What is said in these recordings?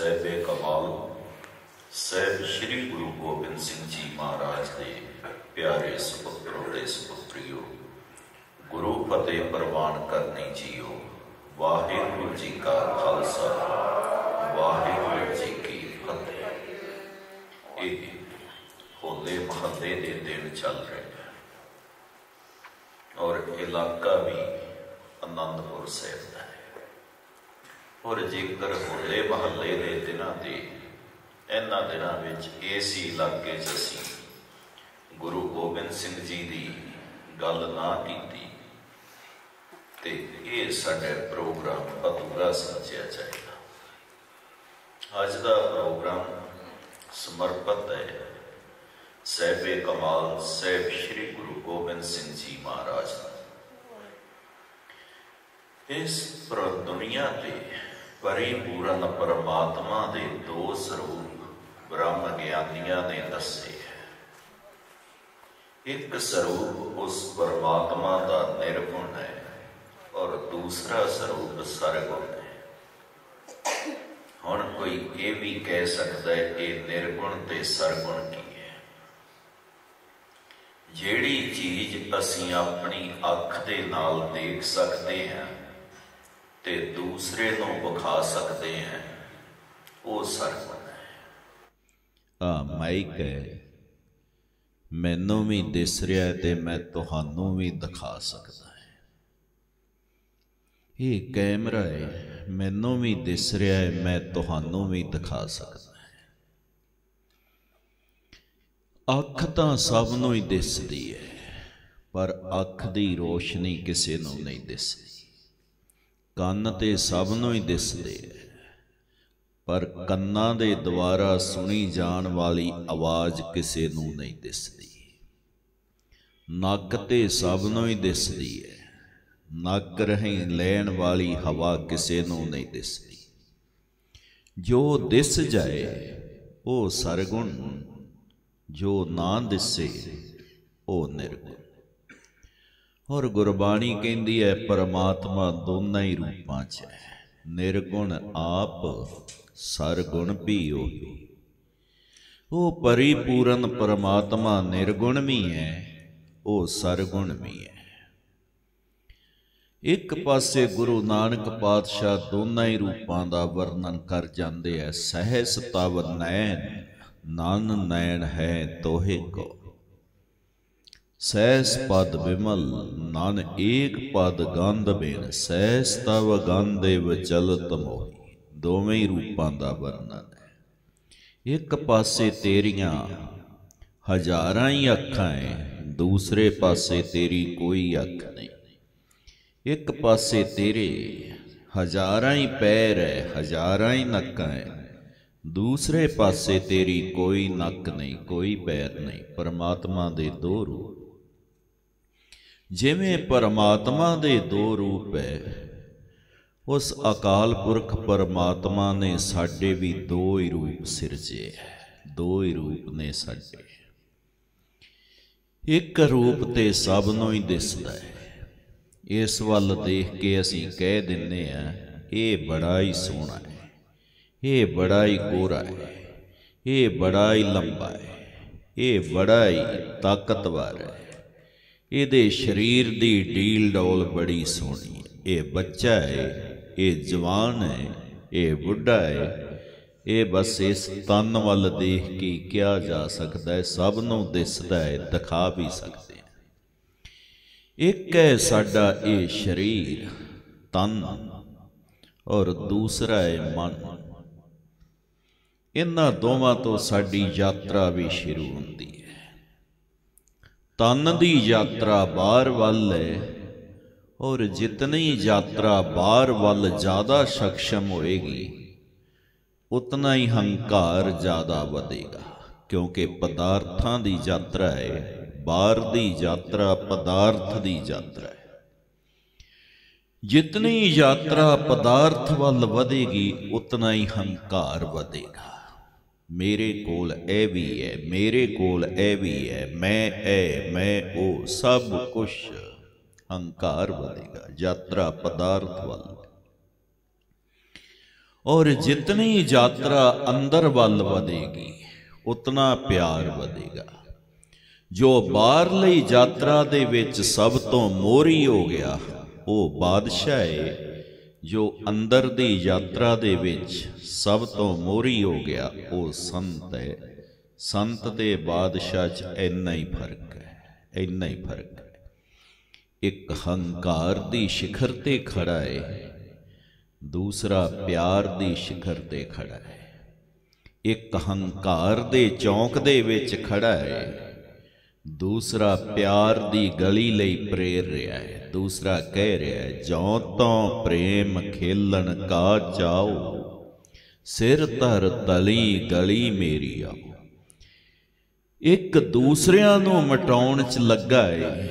ਸਹਿਬੇ ਕਮਾਲ ਸਹਿਬ ਸ੍ਰੀ ਗੁਰੂ ਗੋਬਿੰਦ ਸਿੰਘ ਜੀ ਮਹਾਰਾਜ ਦੇ ਪਿਆਰੇ ਸੁਪੁੱਤਰੋ ਤੇ ਸੁਪੁੱਤਰੀਓ ਗੁਰੂ ਫਤਿਹ ਪ੍ਰਵਾਨ ਕਰਨੀ ਜੀਓ ਵਾਹਿਗੁਰੂ ਜੀ ਕਾ ਖਾਲਸਾ ਵਾਹਿਗੁਰੂ ਜੀ ਕੀ ਫਤਿਹ ਇਹ ਹੋਲੇ ਮਹੱਲੇ ਦੇ ਦਿਨ ਚੱਲ ਰਹੇ ਹਨ ਔਰ ਇਲਾਕਾ ਵੀ ਆਨੰਦਪੁਰ ਸਾਹਿਬ ਦਾ ਹੈ ਔਰ ਜੇਕਰ ਹੋਲੇ ਮਹੱਲੇ ਦੇ ਦਿਨਾਂ ਤੇ, ਇਹਨਾਂ ਦਿਨਾਂ ਵਿੱਚ ਇਸ ਇਲਾਕੇ 'ਚ ਅਸੀਂ ਗੁਰੂ ਗੋਬਿੰਦ ਸਿੰਘ ਜੀ ਦੀ ਗੱਲ ਨਾ ਕੀਤੀ, ਤੇ ਇਹ ਸਾਡੇ ਪ੍ਰੋਗਰਾਮ ਅਧੂਰਾ ਸਮਝਿਆ ਜਾਏਗਾ। ਅੱਜ ਦਾ ਪ੍ਰੋਗਰਾਮ ਸਮਰਪਿਤ ਹੈ। ਸਹਿਬੇ ਕਮਾਲ ਸਹਿਬ ਸ੍ਰੀ ਗੁਰੂ ਗੋਬਿੰਦ ਸਿੰਘ ਜੀ ਮਹਾਰਾਜ ਇਸ ਪਰ ਦੁਨੀਆ ਤੇ ਪਰਿਪੂਰਨ ਪਰਮਾਤਮਾ ਦੇ ਦੋ ਸਰੂਪ ਬ੍ਰਹਮ ਗਿਆਨੀਆਂ ਨੇ ਦੱਸੇ ਹੈ। ਇੱਕ ਸਰੂਪ ਉਸ ਪਰਮਾਤਮਾ ਦਾ ਨਿਰਗੁਣ ਹੈ ਔਰ ਦੂਸਰਾ ਸਰੂਪ ਸਰਗੁਣ ਹੈ। ਹੁਣ ਕੋਈ ਇਹ ਵੀ ਕਹਿ ਸਕਦਾ ਹੈ ਇਹ ਨਿਰਗੁਣ ਤੇ ਸਰਗੁਣ ਕੀ ਹੈ। ਜਿਹੜੀ ਚੀਜ਼ ਅਸੀਂ ਆਪਣੀ ਅੱਖ ਦੇ ਨਾਲ ਦੇਖ ਸਕਦੇ ਹਾਂ ਤੇ ਦੂਸਰੇ ਨੂੰ ਵਿਖਾ ਸਕਦੇ ਹੈ। ਉਹ ਸਰਗੁਣ ਹੈ। ਆ ਮਾਈਕ ਹੈ। ਮੈਨੂੰ ਵੀ ਦਿਸ ਰਿਹਾ ਹੈ ਤੇ ਮੈਂ ਤੁਹਾਨੂੰ ਵੀ ਦਿਖਾ ਸਕਦਾ ਹਾਂ। ਇਹ ਕੈਮਰਾ ਹੈ। ਮੈਨੂੰ ਵੀ ਦਿਸ ਰਿਹਾ ਹੈ, ਮੈਂ ਤੁਹਾਨੂੰ ਵੀ ਦਿਖਾ ਸਕਦਾ ਹਾਂ। ਅੱਖ ਤਾਂ ਸਭ ਨੂੰ ਹੀ ਦਿਸਦੀ ਹੈ, ਪਰ ਅੱਖ ਦੀ ਰੋਸ਼ਨੀ ਕਿਸੇ ਨੂੰ ਨਹੀਂ ਦਿਸਦੀ। ਕੰਨ ਤੇ ਸਭ ਨੂੰ ਹੀ ਦਿਸਦੇ ਹੈ ਪਰ ਕੰਨਾਂ ਦੇ ਦੁਆਰਾ ਸੁਣੀ ਜਾਣ ਵਾਲੀ ਆਵਾਜ਼ ਕਿਸੇ ਨੂੰ ਨਹੀਂ ਦਿਸਦੀ। ਨੱਕ ਤੇ ਸਭ ਨੂੰ ਹੀ ਦਿਸਦੀ ਹੈ ਨੱਕ ਰਹੀ ਲੈਣ ਵਾਲੀ ਹਵਾ ਕਿਸੇ ਨੂੰ ਨਹੀਂ ਦਿਸਦੀ। ਜੋ ਦਿਸ ਜਾਏ, ਉਹ ਸਰਗੁਣ, ਜੋ ਨਾ ਦਿਸੇ, ਉਹ ਨਿਰਗੁਣ। ਔਰ ਗੁਰਬਾਣੀ ਕਹਿੰਦੀ ਹੈ, ਪਰਮਾਤਮਾ ਦੋਨਾਂ ਹੀ ਰੂਪਾਂ 'ਚ ਹੈ। ਨਿਰਗੁਣ ਆਪ, ਸਰਗੁਣ ਵੀ ਉਹੀ ਉਹ ਪਰਿਪੂਰਨ ਪਰਮਾਤਮਾ ਨਿਰਗੁਣ ਵੀ ਹੈ, ਉਹ ਸਰਗੁਣ ਵੀ ਹੈ। ਇੱਕ ਪਾਸੇ ਗੁਰੂ ਨਾਨਕ ਪਾਤਸ਼ਾਹ ਦੋਨਾਂ ਹੀ ਰੂਪਾਂ ਦਾ ਵਰਣਨ ਕਰ ਜਾਂਦੇ ਐ ਸਹਿਸ ਤਵ ਨੈਣ, ਨਨ ਨੈਣ ਹੈ ਤੋਹੇ ਕੋ। ਸਹਿਸ ਪਦ ਵਿਮਲ ਨਨ ਏਕ ਪਦ ਗੰਧ ਬੇਨ, ਸਹਿਸ ਤਵ ਗੰਧੇ ਵਿਚਲਤ ਮੋਹੀ। ਦੋਵੇਂ ਹੀ ਰੂਪਾਂ ਦਾ ਵਰਣਨ ਹੈ। ਇੱਕ ਪਾਸੇ ਤੇਰੀਆਂ ਹਜ਼ਾਰਾਂ ਹੀ ਅੱਖਾਂ ਹੈ ਦੂਸਰੇ ਪਾਸੇ ਤੇਰੀ ਕੋਈ ਅੱਖ ਨਹੀਂ। ਇੱਕ ਪਾਸੇ ਤੇਰੇ ਹਜ਼ਾਰਾਂ ਹੀ ਪੈਰ ਹੈ ਹਜ਼ਾਰਾਂ ਹੀ ਨੱਕਾਂ ਹੈ ਦੂਸਰੇ ਪਾਸੇ ਤੇਰੀ ਕੋਈ ਨੱਕ ਨਹੀਂ, ਕੋਈ ਪੈਰ ਨਹੀਂ। ਪਰਮਾਤਮਾ ਦੇ ਦੋ ਰੂਪ ਜਿਵੇਂ ਪਰਮਾਤਮਾ ਦੇ ਦੋ ਰੂਪ ਹੈ, ਉਸ ਅਕਾਲ ਪੁਰਖ ਪਰਮਾਤਮਾ ਨੇ ਸਾਡੇ ਵੀ ਦੋ ਹੀ ਰੂਪ ਸਿਰਜੇ ਦੋ ਹੀ ਰੂਪ ਨੇ ਸਾਡੇ। ਇੱਕ ਰੂਪ ਤੇ ਸਭ ਨੂੰ ਹੀ ਦਿਸਦਾ ਹੈ। ਇਸ ਵੱਲ ਦੇਖ ਕੇ ਅਸੀਂ ਕਹਿ ਦਿੰਨੇ ਆ ਇਹ ਬੜਾ ਹੀ ਸੋਹਣਾ ਹੈ, ਇਹ ਬੜਾ ਹੀ ਗੋਰਾ ਹੈ, ਇਹ ਬੜਾ ਹੀ ਲੰਬਾ ਹੈ, ਇਹ ਬੜਾ ਹੀ ਤਾਕਤਵਰ ਹੈ। ਇਹਦੇ ਸਰੀਰ ਦੀ ਡੀਲ ਡੋਲ ਬੜੀ ਸੋਹਣੀ ਹੈ। ਇਹ ਬੱਚਾ ਹੈ, ਇਹ ਜਵਾਨ ਹੈ, ਇਹ ਬੁੱਢਾ ਹੈ। ਇਹ ਬਸ ਇਸ ਤਨ ਵੱਲ ਦੇਖ ਕੇ ਕਿਹਾ ਜਾ ਸਕਦਾ ਹੈ, ਸਭ ਨੂੰ ਦਿਸਦਾ ਹੈ, ਦਿਖਾ ਵੀ ਸਕਦੇ ਹਾਂ। ਇੱਕ ਹੈ ਸਾਡਾ ਇਹ ਸਰੀਰ, ਤਨ, ਔਰ ਦੂਸਰਾ ਹੈ ਮਨ। ਇਹਨਾਂ ਦੋਵਾਂ ਤੋਂ ਸਾਡੀ ਯਾਤਰਾ ਵੀ ਸ਼ੁਰੂ ਹੁੰਦੀ ਹੈ। ਤਨ ਦੀ ਯਾਤਰਾ ਬਾਹਰ ਵੱਲ ਹੈ ਔਰ ਜਿਤਨੀ ਯਾਤਰਾ ਬਾਹਰ ਵੱਲ ਜ਼ਿਆਦਾ ਸક્ષਮ ਹੋਏਗੀ, ਉਤਨਾ ਹੀ ਹੰਕਾਰ ਜ਼ਿਆਦਾ ਵਧੇਗਾ। ਕਿਉਂਕਿ ਪਦਾਰਥਾਂ ਦੀ ਯਾਤਰਾ ਹੈ ਬਾਹਰ ਦੀ ਯਾਤਰਾ ਪਦਾਰਥ ਦੀ ਯਾਤਰਾ ਹੈ ਜਿਤਨੀ ਯਾਤਰਾ ਪਦਾਰਥ ਵੱਲ ਵਧੇਗੀ, ਉਤਨਾ ਹੀ ਹੰਕਾਰ ਵਧੇਗਾ। ਮੇਰੇ ਕੋਲ ਇਹ ਵੀ ਹੈ, ਮੇਰੇ ਕੋਲ ਇਹ ਵੀ ਹੈ, ਮੈਂ ਇਹ, ਮੈਂ ਉਹ ਸਭ ਕੁਝ ਹੰਕਾਰ ਵਧੇਗਾ ਯਾਤਰਾ ਪਦਾਰਥ ਵੱਲ। ਔਰ ਜਿਤਨੀ ਯਾਤਰਾ ਅੰਦਰ ਵੱਲ ਵਧੇਗੀ, ਉਤਨਾ ਪਿਆਰ ਵਧੇਗਾ। ਜੋ ਬਾਹਰਲੀ ਯਾਤਰਾ ਦੇ ਵਿੱਚ ਸਭ ਤੋਂ ਮੋਰੀ ਹੋ ਗਿਆ, ਉਹ ਬਾਦਸ਼ਾਹ ਹੈ ਜੋ ਅੰਦਰ ਦੀ ਯਾਤਰਾ ਦੇ ਵਿੱਚ ਸਭ ਤੋਂ ਮੋਹਰੀ ਹੋ ਗਿਆ, ਉਹ ਸੰਤ ਹੈ। ਸੰਤ ਤੇ ਬਾਦਸ਼ਾਹ 'ਚ ਇੰਨਾ ਹੀ ਫ਼ਰਕ ਹੈ, ਇੰਨਾ ਹੀ ਫ਼ਰਕ ਹੈ। ਇੱਕ ਹੰਕਾਰ ਦੀ ਸਿਖਰ ਤੇ ਖੜਾ ਹੈ ਦੂਸਰਾ ਪਿਆਰ ਦੀ ਸਿਖਰ ਤੇ ਖੜਾ ਹੈ ਇੱਕ ਹੰਕਾਰ ਦੇ ਚੌਂਕ ਦੇ ਵਿੱਚ ਖੜਾ ਹੈ ਦੂਸਰਾ ਪਿਆਰ ਦੀ ਗਲੀ ਲਈ ਪ੍ਰੇਰ ਰਿਹਾ ਹੈ। ਦੂਸਰਾ ਕਹਿ ਰਿਹਾ ਹੈ ਜੋ ਤੋਂ ਪ੍ਰੇਮ ਖੇਲਣ ਕਾ ਜਾਓ, ਸਿਰ ਧਰ ਤਲੀ ਗਲੀ ਮੇਰੀ ਆਓ। ਇੱਕ ਦੂਸਰਿਆਂ ਨੂੰ ਮਟਾਉਣ 'ਚ ਲੱਗਾ ਹੈ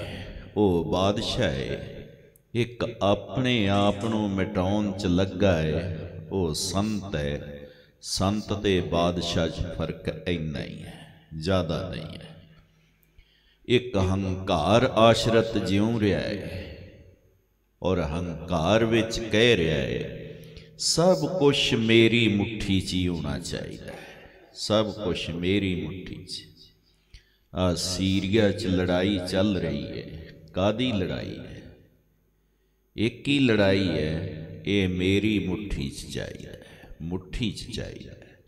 ਉਹ ਬਾਦਸ਼ਾਹ ਹੈ ਇੱਕ ਆਪਣੇ ਆਪ ਨੂੰ ਮਿਟਾਉਣ 'ਚ ਲੱਗਾ ਹੈ ਉਹ ਸੰਤ ਹੈ ਸੰਤ ਤੇ ਬਾਦਸ਼ਾਹ 'ਚ ਫ਼ਰਕ ਇੰਨਾ ਹੀ ਹੈ, ਜ਼ਿਆਦਾ ਨਹੀਂ ਹੈ। ਇੱਕ ਹੰਕਾਰ ਆਸ਼ਰਤ ਜਿਉ ਰਿਹਾ ਹੈ ਔਰ ਹੰਕਾਰ ਵਿੱਚ ਕਹਿ ਰਿਹਾ ਹੈ ਸਭ ਕੁਝ ਮੇਰੀ ਮੁਠੀ 'ਚ ਹੀ ਹੋਣਾ ਚਾਹੀਦਾ ਹੈ। ਸਭ ਕੁਝ ਮੇਰੀ ਮੁਠੀ 'ਚ। ਆ ਸੀਰੀਆ 'ਚ ਲੜਾਈ ਚੱਲ ਰਹੀ ਹੈ ਕਾਦੀ ਲੜਾਈ ਹੈ ਇੱਕ ਹੀ ਲੜਾਈ ਹੈ ਇਹ ਮੇਰੀ ਮੁਠੀ 'ਚ ਚਾਹੀਦਾ ਹੈ, ਮੁਠੀ 'ਚ ਚਾਹੀਦਾ ਹੈ।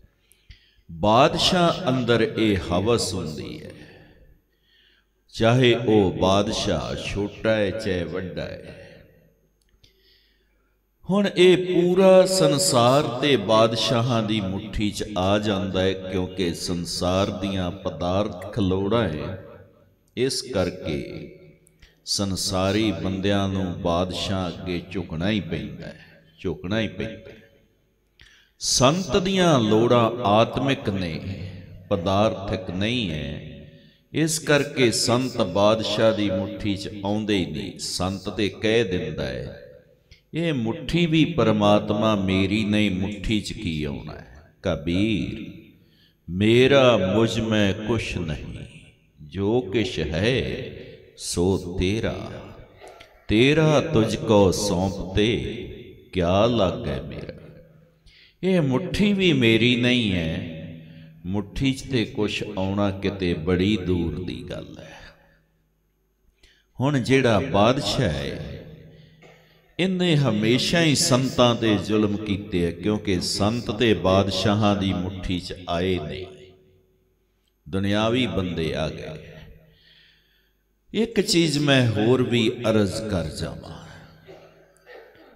ਬਾਦਸ਼ਾਹ ਅੰਦਰ ਇਹ ਹਵਸ ਹੁੰਦੀ ਹੈ ਚਾਹੇ ਉਹ ਬਾਦਸ਼ਾਹ ਛੋਟਾ ਹੈ ਚਾਹੇ ਵੱਡਾ ਹੈ। ਹੁਣ ਇਹ ਪੂਰਾ ਸੰਸਾਰ ਤੇ ਬਾਦਸ਼ਾਹਾਂ ਦੀ ਮੁਠੀ 'ਚ ਆ ਜਾਂਦਾ ਹੈ ਕਿਉਂਕਿ ਸੰਸਾਰ ਦੀਆਂ ਪਦਾਰਥ ਖਲੋੜਾ ਹੈ। ਇਸ ਕਰਕੇ ਸੰਸਾਰੀ ਬੰਦਿਆਂ ਨੂੰ ਬਾਦਸ਼ਾਹ ਅੱਗੇ ਝੁਕਣਾ ਹੀ ਪੈਂਦਾ ਹੈ, ਝੁਕਣਾ ਹੀ ਪੈਂਦਾ ਹੈ। ਸੰਤ ਦੀਆਂ ਲੋੜਾਂ ਆਤਮਿਕ ਨੇ, ਪਦਾਰਥਿਕ ਨਹੀਂ ਹੈ। ਇਸ ਕਰਕੇ ਸੰਤ ਬਾਦਸ਼ਾਹ ਦੀ ਮੁਠੀ 'ਚ ਆਉਂਦੇ ਹੀ ਨਹੀਂ ਸੰਤ ਤੇ ਕਹਿ ਦਿੰਦਾ ਹੈ ਇਹ ਮੁਠੀ ਵੀ ਪਰਮਾਤਮਾ ਮੇਰੀ ਨਹੀਂ ਮੁਠੀ 'ਚ ਕੀ ਆਉਣਾ ਹੈ ਕਬੀਰ ਮੇਰਾ ਮੁਝ ਮੈਂ ਕੁਛ ਨਹੀਂ ਜੋ ਕਿਛ ਹੈ ਸੋ ਤੇਰਾ ਤੇਰਾ ਤੁਝ ਕੋ ਸੌਂਪਤੇ ਕਿਆ ਲਾਗੈ ਮੇਰਾ ਇਹ ਮੁਠੀ ਵੀ ਮੇਰੀ ਨਹੀਂ ਹੈ ਮੁੱਠੀ 'ਚ ਤੇ ਕੁਛ ਆਉਣਾ ਕਿਤੇ ਬੜੀ ਦੂਰ ਦੀ ਗੱਲ ਹੈ। ਹੁਣ ਜਿਹੜਾ ਬਾਦਸ਼ਾਹ ਹੈ, ਇਹਨੇ ਹਮੇਸ਼ਾ ਹੀ ਸੰਤਾਂ ਤੇ ਜ਼ੁਲਮ ਕੀਤੇ ਹੈ ਕਿਉਂਕਿ ਸੰਤ ਤੇ ਬਾਦਸ਼ਾਹਾਂ ਦੀ ਮੁਠੀ 'ਚ ਆਏ ਨਹੀਂ ਦੁਨਿਆਵੀ ਬੰਦੇ ਆ ਗਏ। ਇੱਕ ਚੀਜ਼ ਮੈਂ ਹੋਰ ਵੀ ਅਰਜ਼ ਕਰ ਜਾਵਾਂ।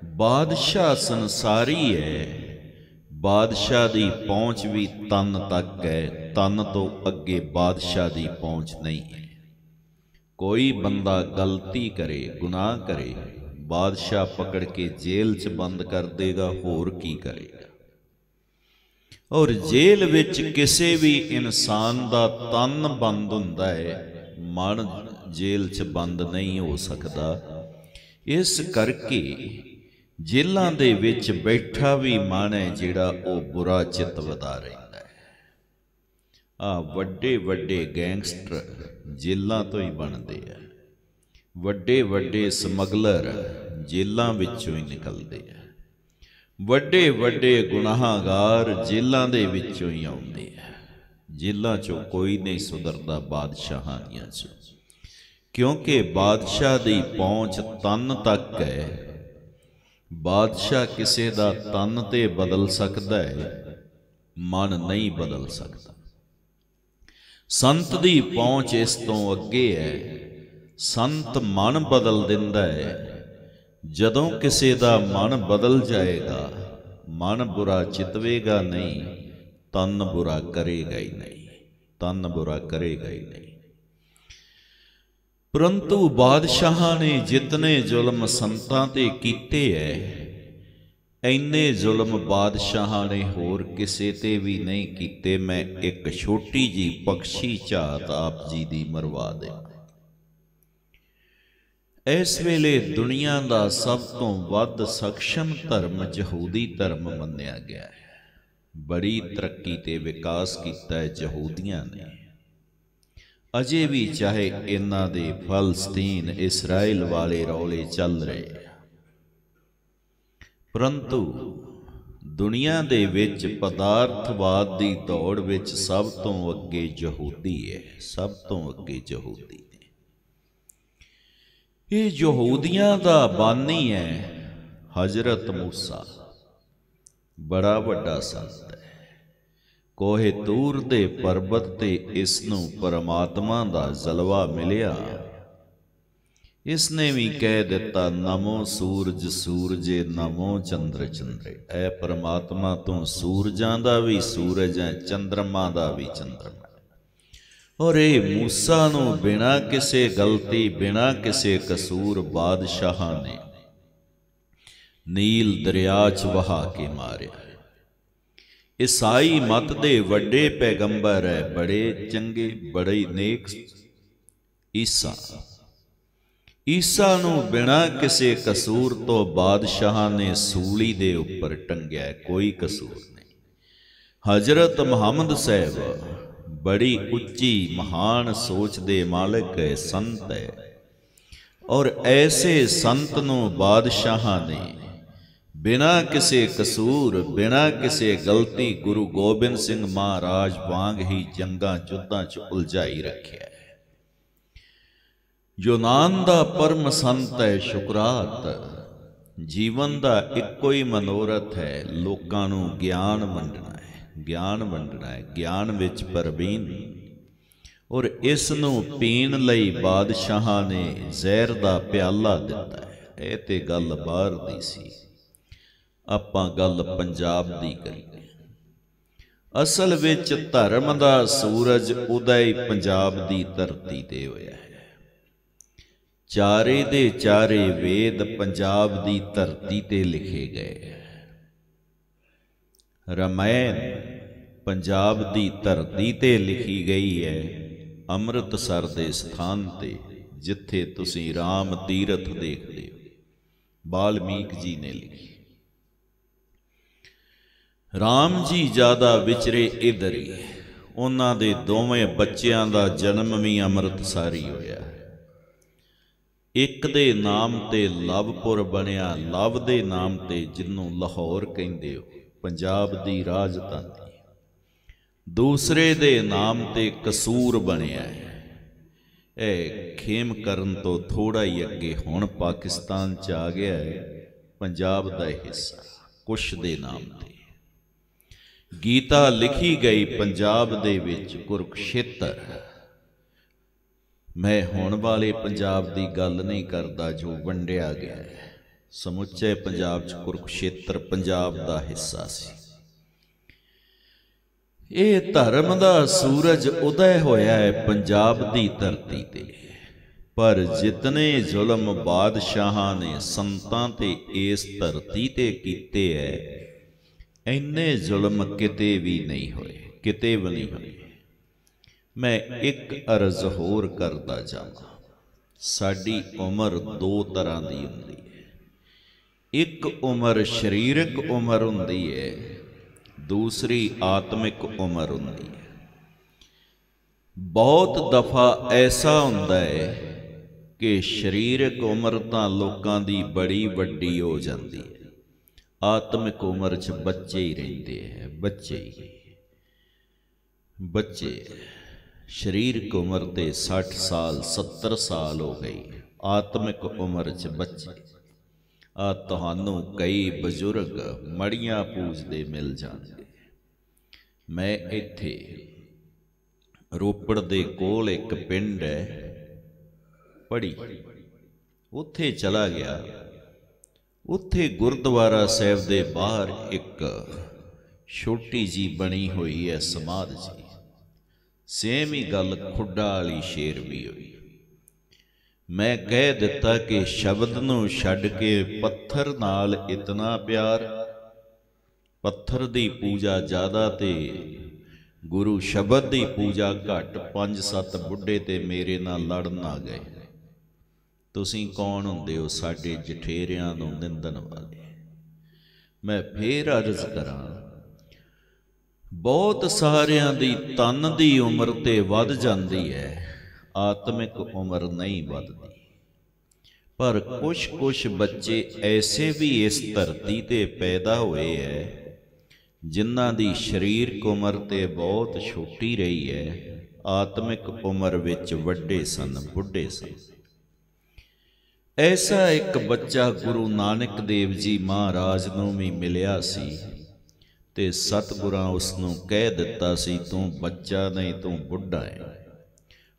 ਬਾਦਸ਼ਾਹ ਸੰਸਾਰੀ ਹੈ ਬਾਦਸ਼ਾਹ ਦੀ ਪਹੁੰਚ ਵੀ ਤਨ ਤੱਕ ਹੈ। ਤਨ ਤੋਂ ਅੱਗੇ ਬਾਦਸ਼ਾਹ ਦੀ ਪਹੁੰਚ ਨਹੀਂ ਹੈ। ਕੋਈ ਬੰਦਾ ਗਲਤੀ ਕਰੇ, ਗੁਨਾਹ ਕਰੇ, ਬਾਦਸ਼ਾਹ ਪਕੜ ਕੇ ਜੇਲ੍ਹ 'ਚ ਬੰਦ ਕਰ ਦੇਗਾ, ਹੋਰ ਕੀ ਕਰੇਗਾ? ਔਰ ਜੇਲ੍ਹ ਵਿੱਚ ਕਿਸੇ ਵੀ ਇਨਸਾਨ ਦਾ ਤਨ ਬੰਦ ਹੁੰਦਾ ਹੈ ਮਨ ਜੇਲ੍ਹ 'ਚ ਬੰਦ ਨਹੀਂ ਹੋ ਸਕਦਾ। ਇਸ ਕਰਕੇ ਜੇਲਾਂ ਦੇ ਵਿੱਚ ਬੈਠਾ ਵੀ ਮਨ ਹੈ ਜਿਹੜਾ ਉਹ ਬੁਰਾ ਚਿੱਤ ਵਧਾ ਰਹਿੰਦਾ ਹੈ। ਆ ਵੱਡੇ ਵੱਡੇ ਗੈਂਗਸਟਰ ਜੇਲਾਂ ਤੋਂ ਹੀ ਬਣਦੇ ਆ। ਵੱਡੇ ਵੱਡੇ ਸਮਗਲਰ ਜੇਲ੍ਹਾਂ ਵਿੱਚੋਂ ਹੀ ਨਿਕਲਦੇ ਆ। ਵੱਡੇ ਵੱਡੇ ਗੁਨਾਹਗਾਰ ਜੇਲਾਂ ਦੇ ਵਿੱਚੋਂ ਹੀ ਆਉਂਦੇ ਆ। ਜੇਲ੍ਹਾਂ 'ਚੋਂ ਕੋਈ ਨਹੀਂ ਸੁਧਰਦਾ ਬਾਦਸ਼ਾਹਾਂ ਦੀਆਂ 'ਚ। ਕਿਉਂਕਿ ਬਾਦਸ਼ਾਹ ਦੀ ਪਹੁੰਚ ਤਨ ਤੱਕ ਹੈ ਬਾਦਸ਼ਾਹ ਕਿਸੇ ਦਾ ਤਨ ਤੇ ਬਦਲ ਸਕਦਾ ਹੈ, ਮਨ ਨਹੀਂ ਬਦਲ ਸਕਦਾ। ਸੰਤ ਦੀ ਪਹੁੰਚ ਇਸ ਤੋਂ ਅੱਗੇ ਹੈ। ਸੰਤ ਮਨ ਬਦਲ ਦਿੰਦਾ ਹੈ। ਜਦੋਂ ਕਿਸੇ ਦਾ ਮਨ ਬਦਲ ਜਾਏਗਾ, ਮਨ ਬੁਰਾ ਚਿਤਵੇਗਾ ਨਹੀਂ, ਤਨ ਬੁਰਾ ਕਰੇਗਾ ਹੀ ਨਹੀਂ, ਤਨ ਬੁਰਾ ਕਰੇਗਾ ਹੀ ਨਹੀਂ। ਪਰੰਤੂ ਬਾਦਸ਼ਾਹਾਂ ਨੇ ਜਿਤਨੇ ਜ਼ੁਲਮ ਸੰਤਾਂ ਤੇ ਕੀਤੇ ਐ, ਐਨੇ ਜ਼ੁਲਮ ਬਾਦਸ਼ਾਹਾਂ ਨੇ ਹੋਰ ਕਿਸੇ ਤੇ ਵੀ ਨਹੀਂ ਕੀਤੇ। ਮੈਂ ਇੱਕ ਛੋਟੀ ਜੀ ਪਕਸ਼ੀ ਝਾਤ ਆਪ ਜੀ ਦੀ ਮਰਵਾ ਦੇ। ਇਸ ਵੇਲੇ ਦੁਨੀਆ ਦਾ ਸਭ ਤੋਂ ਵੱਧ ਸਖਸ਼ਮ ਧਰਮ ਯਹੂਦੀ ਧਰਮ ਮੰਨਿਆ ਗਿਆ ਹੈ। ਬੜੀ ਤਰੱਕੀ ਤੇ ਵਿਕਾਸ ਕੀਤਾ ਹੈ ਯਹੂਦੀਆਂ ਨੇ। ਅਜੇ ਵੀ ਚਾਹੇ ਇਹਨਾਂ ਦੇ ਫਲਸਤੀਨ ਇਸਰਾਇਲ ਵਾਲੇ ਰੌਲੇ ਚੱਲ ਰਹੇ। ਪਰੰਤੂ ਦੁਨੀਆ ਦੇ ਵਿੱਚ ਪਦਾਰਥਵਾਦ ਦੀ ਦੌੜ ਵਿੱਚ ਸਭ ਤੋਂ ਅੱਗੇ ਯਹੂਦੀ ਹੈ, ਸਭ ਤੋਂ ਅੱਗੇ ਯਹੂਦੀ ਨੇ। ਇਹ ਯਹੂਦੀਆਂ ਦਾ ਬਾਨੀ ਹੈ, ਹਜ਼ਰਤ ਮੂਸਾ। ਬੜਾ ਵੱਡਾ ਸੰਤ। ਕੋਹੇ ਤੂਰ ਦੇ ਪਰਬਤ ਤੇ ਇਸ ਨੂੰ ਪਰਮਾਤਮਾ ਦਾ ਜਲਵਾ ਮਿਲਿਆ। ਇਸ ਨੇ ਵੀ ਕਹਿ ਦਿੱਤਾ, ਨਮੋ ਸੂਰਜ, ਸੂਰਜੇ, ਨਮੋ ਚੰਦਰ, ਚੰਦਰੇ। ਐ ਪਰਮਾਤਮਾ ਤੋਂ ਸੂਰਜਾਂ ਦਾ ਵੀ ਸੂਰਜ ਹੈ ਚੰਦਰਮਾ ਦਾ ਵੀ ਚੰਦਰਮਾ। ਔਰ ਇਹ ਮੂਸਾ ਨੂੰ ਬਿਨਾ ਕਿਸੇ ਗਲਤੀ, ਬਿਨਾ ਕਿਸੇ ਕਸੂਰ ਬਾਦਸ਼ਾਹਾਂ ਨੇ ਨੀਲ ਦਰਿਆ 'ਚ ਵਹਾ ਕੇ ਮਾਰਿਆ। ਈਸਾਈ ਮਤ ਦੇ ਵੱਡੇ ਪੈਗੰਬਰ ਹੈ ਬੜੇ ਚੰਗੇ, ਬੜੇ ਨੇਕ ਈਸਾ। ਈਸਾ ਨੂੰ ਬਿਨਾਂ ਕਿਸੇ ਕਸੂਰ ਤੋਂ ਬਾਦਸ਼ਾਹਾਂ ਨੇ ਸੂਲੀ ਦੇ ਉੱਪਰ ਟੰਗਿਆ, ਕੋਈ ਕਸੂਰ ਨਹੀਂ। ਹਜ਼ਰਤ ਮੁਹੰਮਦ ਸਾਹਿਬ ਬੜੀ ਉੱਚੀ, ਮਹਾਨ ਸੋਚ ਦੇ ਮਾਲਕ ਹੈ ਸੰਤ ਹੈ। ਔਰ ਐਸੇ ਸੰਤ ਨੂੰ ਬਾਦਸ਼ਾਹਾਂ ਨੇ ਬਿਨਾ ਕਿਸੇ ਕਸੂਰ, ਬਿਨਾ ਕਿਸੇ ਗਲਤੀ ਗੁਰੂ ਗੋਬਿੰਦ ਸਿੰਘ ਮਹਾਰਾਜ ਵਾਂਗ ਹੀ ਜੰਗਾਂ ਜੁੱਦਾਂ 'ਚ ਉਲਝਾਈ ਰੱਖਿਆ ਯੂਨਾਨ ਦਾ ਪਰਮ ਸੰਤ ਹੈ ਸ਼ੁਕਰਾਤ। ਜੀਵਨ ਦਾ ਇੱਕੋ ਹੀ ਮਨੋਰਥ ਹੈ, ਲੋਕਾਂ ਨੂੰ ਗਿਆਨ ਵੰਡਣਾ ਹੈ। ਗਿਆਨ ਵੰਡਣਾ ਹੈ, ਗਿਆਨ ਵਿੱਚ ਪਰਵੀਨ। ਔਰ ਇਸ ਨੂੰ ਪੀਣ ਲਈ ਬਾਦਸ਼ਾਹਾਂ ਨੇ ਜ਼ਹਿਰ ਦਾ ਪਿਆਲਾ ਦਿੱਤਾ ਹੈ। ਇਹ ਤੇ ਗੱਲ ਬਾਹਰ ਦੀ ਸੀ। ਆਪਾਂ ਗੱਲ ਪੰਜਾਬ ਦੀ ਕਰੀਏ। ਅਸਲ ਵਿੱਚ ਧਰਮ ਦਾ ਸੂਰਜ ਉਦੈ ਪੰਜਾਬ ਦੀ ਧਰਤੀ ਤੇ ਹੋਇਆ ਹੈ। ਚਾਰੇ ਦੇ ਚਾਰੇ ਵੇਦ ਪੰਜਾਬ ਦੀ ਧਰਤੀ ਤੇ ਲਿਖੇ ਗਏ ਰਮਾਇਣ ਪੰਜਾਬ ਦੀ ਧਰਤੀ ਤੇ ਲਿਖੀ ਗਈ ਹੈ, ਅੰਮ੍ਰਿਤਸਰ ਦੇ ਸਥਾਨ ਤੇ, ਜਿੱਥੇ ਤੁਸੀਂ ਰਾਮ ਤੀਰਥ ਦੇਖਦੇ ਹੋ। ਬਾਲਮੀਕ ਜੀ ਨੇ ਲਿਖੀ। ਰਾਮ ਜੀ ਜ਼ਿਆਦਾ ਵਿਚਰੇ ਇਧਰ ਹੀ ਉਹਨਾਂ ਦੇ ਦੋਵੇਂ ਬੱਚਿਆਂ ਦਾ ਜਨਮ ਵੀ ਅੰਮ੍ਰਿਤਸਾਰੀ ਹੋਇਆ ਇੱਕ ਦੇ ਨਾਮ ਤੇ ਲਵਪੁਰ ਬਣਿਆ, ਲਵ ਦੇ ਨਾਮ ਤੇ ਜਿਹਨੂੰ ਲਾਹੌਰ ਕਹਿੰਦੇ ਹੋ, ਪੰਜਾਬ ਦੀ ਰਾਜਧਾਨੀ ਦੂਸਰੇ ਦੇ ਨਾਮ ਤੇ ਕਸੂਰ ਬਣਿਆ ਹੈ। ਇਹ ਖੇਮ ਕਰਨ ਤੋਂ ਥੋੜਾ ਹੀ ਅੱਗੇ ਹੁਣ ਪਾਕਿਸਤਾਨ ਚ ਆ ਗਿਆ ਹੈ, ਪੰਜਾਬ ਦਾ ਹਿੱਸਾ, ਕੁਸ਼ ਦੇ ਨਾਮ ਤੇ। ਗੀਤਾ ਲਿਖੀ ਗਈ ਪੰਜਾਬ ਦੇ ਵਿੱਚ ਕੁਰਕਸ਼ੇਤਰ। ਮੈਂ ਹੁਣ ਵਾਲੇ ਪੰਜਾਬ ਦੀ ਗੱਲ ਨਹੀਂ ਕਰਦਾ ਜੋ ਵੰਡਿਆ ਗਿਆ ਸਮੁੱਚੇ ਪੰਜਾਬ 'ਚ ਕੁਰਕਸ਼ੇਤਰ ਪੰਜਾਬ ਦਾ ਹਿੱਸਾ ਸੀ। ਇਹ ਧਰਮ ਦਾ ਸੂਰਜ ਉਦੈ ਹੋਇਆ ਹੈ ਪੰਜਾਬ ਦੀ ਧਰਤੀ ਤੇ। ਪਰ ਜਿਤਨੇ ਜ਼ੁਲਮ ਬਾਦਸ਼ਾਹਾਂ ਨੇ ਸੰਤਾਂ ਤੇ ਇਸ ਧਰਤੀ ਤੇ ਕੀਤੇ ਐ ਇੰਨੇ ਜ਼ੁਲਮ ਕਿਤੇ ਵੀ ਨਹੀਂ ਹੋਏ, ਕਿਤੇ ਵੀ ਨਹੀਂ ਹੋਏ। ਮੈਂ ਇੱਕ ਅਰਜ਼ ਹੋਰ ਕਰਦਾ ਜਾਵਾਂ। ਸਾਡੀ ਉਮਰ ਦੋ ਤਰ੍ਹਾਂ ਦੀ ਹੁੰਦੀ ਹੈ। ਇੱਕ ਉਮਰ ਸਰੀਰਕ ਉਮਰ ਹੁੰਦੀ ਹੈ, ਦੂਸਰੀ ਆਤਮਿਕ ਉਮਰ ਹੁੰਦੀ ਹੈ। ਬਹੁਤ ਦਫਾ ਐਸਾ ਹੁੰਦਾ ਹੈ ਕਿ ਸਰੀਰਕ ਉਮਰ ਤਾਂ ਲੋਕਾਂ ਦੀ ਬੜੀ ਵੱਡੀ ਹੋ ਜਾਂਦੀ ਹੈ। ਆਤਮਿਕ ਉਮਰ 'ਚ ਬੱਚੇ ਹੀ ਰਹਿੰਦੇ ਹੈ, ਬੱਚੇ ਹੀ। ਬੱਚੇ, ਸਰੀਰਕ ਉਮਰ ਤੇ 60 ਸਾਲ 70 ਸਾਲ ਹੋ ਗਈ। ਆਤਮਿਕ ਉਮਰ 'ਚ ਬੱਚੇ। ਆ ਤੁਹਾਨੂੰ ਕਈ ਬਜ਼ੁਰਗ ਮੜੀਆਂ ਪੂਜਦੇ ਮਿਲ ਜਾਂਦੇ। ਮੈਂ ਇੱਥੇ ਰੋਪੜ ਦੇ ਕੋਲ ਇੱਕ ਪਿੰਡ ਹੈ, ਪੜੀ। ਉੱਥੇ ਚਲਾ ਗਿਆ। ਉੱਥੇ ਗੁਰਦੁਆਰਾ ਸਾਹਿਬ ਦੇ ਬਾਹਰ ਇੱਕ ਛੋਟੀ ਜੀ ਬਣੀ ਹੋਈ ਹੈ ਸਮਾਧ ਜੀ। ਸੇਮ ਹੀ ਗੱਲ ਖੁੱਡਾ ਵਾਲੀ ਸ਼ੇਰ ਵੀ ਹੋਈ। ਮੈਂ ਕਹਿ ਦਿੱਤਾ ਕਿ ਸ਼ਬਦ ਨੂੰ ਛੱਡ ਕੇ ਪੱਥਰ ਨਾਲ ਇਤਨਾ ਪਿਆਰ, ਪੱਥਰ ਦੀ ਪੂਜਾ ਜ਼ਿਆਦਾ ਤੇ ਗੁਰੂ ਸ਼ਬਦ ਦੀ ਪੂਜਾ ਘੱਟ ਪੰਜ ਸੱਤ ਬੁੱਢੇ ਤੇ ਮੇਰੇ ਨਾਲ ਲੜਨ ਆ ਗਏ। ਤੁਸੀਂ ਕੌਣ ਹੁੰਦੇ ਹੋ? ਸਾਡੇ ਜਠੇਰਿਆਂ ਨੂੰ ਨਿੰਦਣ ਵਾਲੇ। ਮੈਂ ਫੇਰ ਅਰਜ਼ ਕਰਾਂ, ਬਹੁਤ ਸਾਰਿਆਂ ਦੀ ਤਨ ਦੀ ਉਮਰ ਤੇ ਵੱਧ ਜਾਂਦੀ ਹੈ, ਆਤਮਿਕ ਉਮਰ ਨਹੀਂ ਵੱਧਦੀ। ਪਰ ਕੁਝ ਕੁਝ ਬੱਚੇ ਐਸੇ ਵੀ ਇਸ ਧਰਤੀ ਤੇ ਪੈਦਾ ਹੋਏ ਐ, ਜਿਨ੍ਹਾਂ ਦੀ ਸਰੀਰਕ ਉਮਰ ਤੇ ਬਹੁਤ ਛੋਟੀ ਰਹੀ ਹੈ ਆਤਮਿਕ ਉਮਰ ਵਿੱਚ ਵੱਡੇ ਸਨ, ਬੁੱਢੇ ਸਨ। ਐਸਾ ਇੱਕ ਬੱਚਾ ਗੁਰੂ ਨਾਨਕ ਦੇਵ ਜੀ ਮਹਾਰਾਜ ਨੂੰ ਵੀ ਮਿਲਿਆ ਸੀ ਤੇ ਸਤਿਗੁਰਾਂ ਉਸ ਨੂੰ ਕਹਿ ਦਿੱਤਾ ਸੀ, ਤੂੰ ਬੱਚਾ ਨਹੀਂ, ਤੂੰ ਬੁੱਢਾ ਹੈ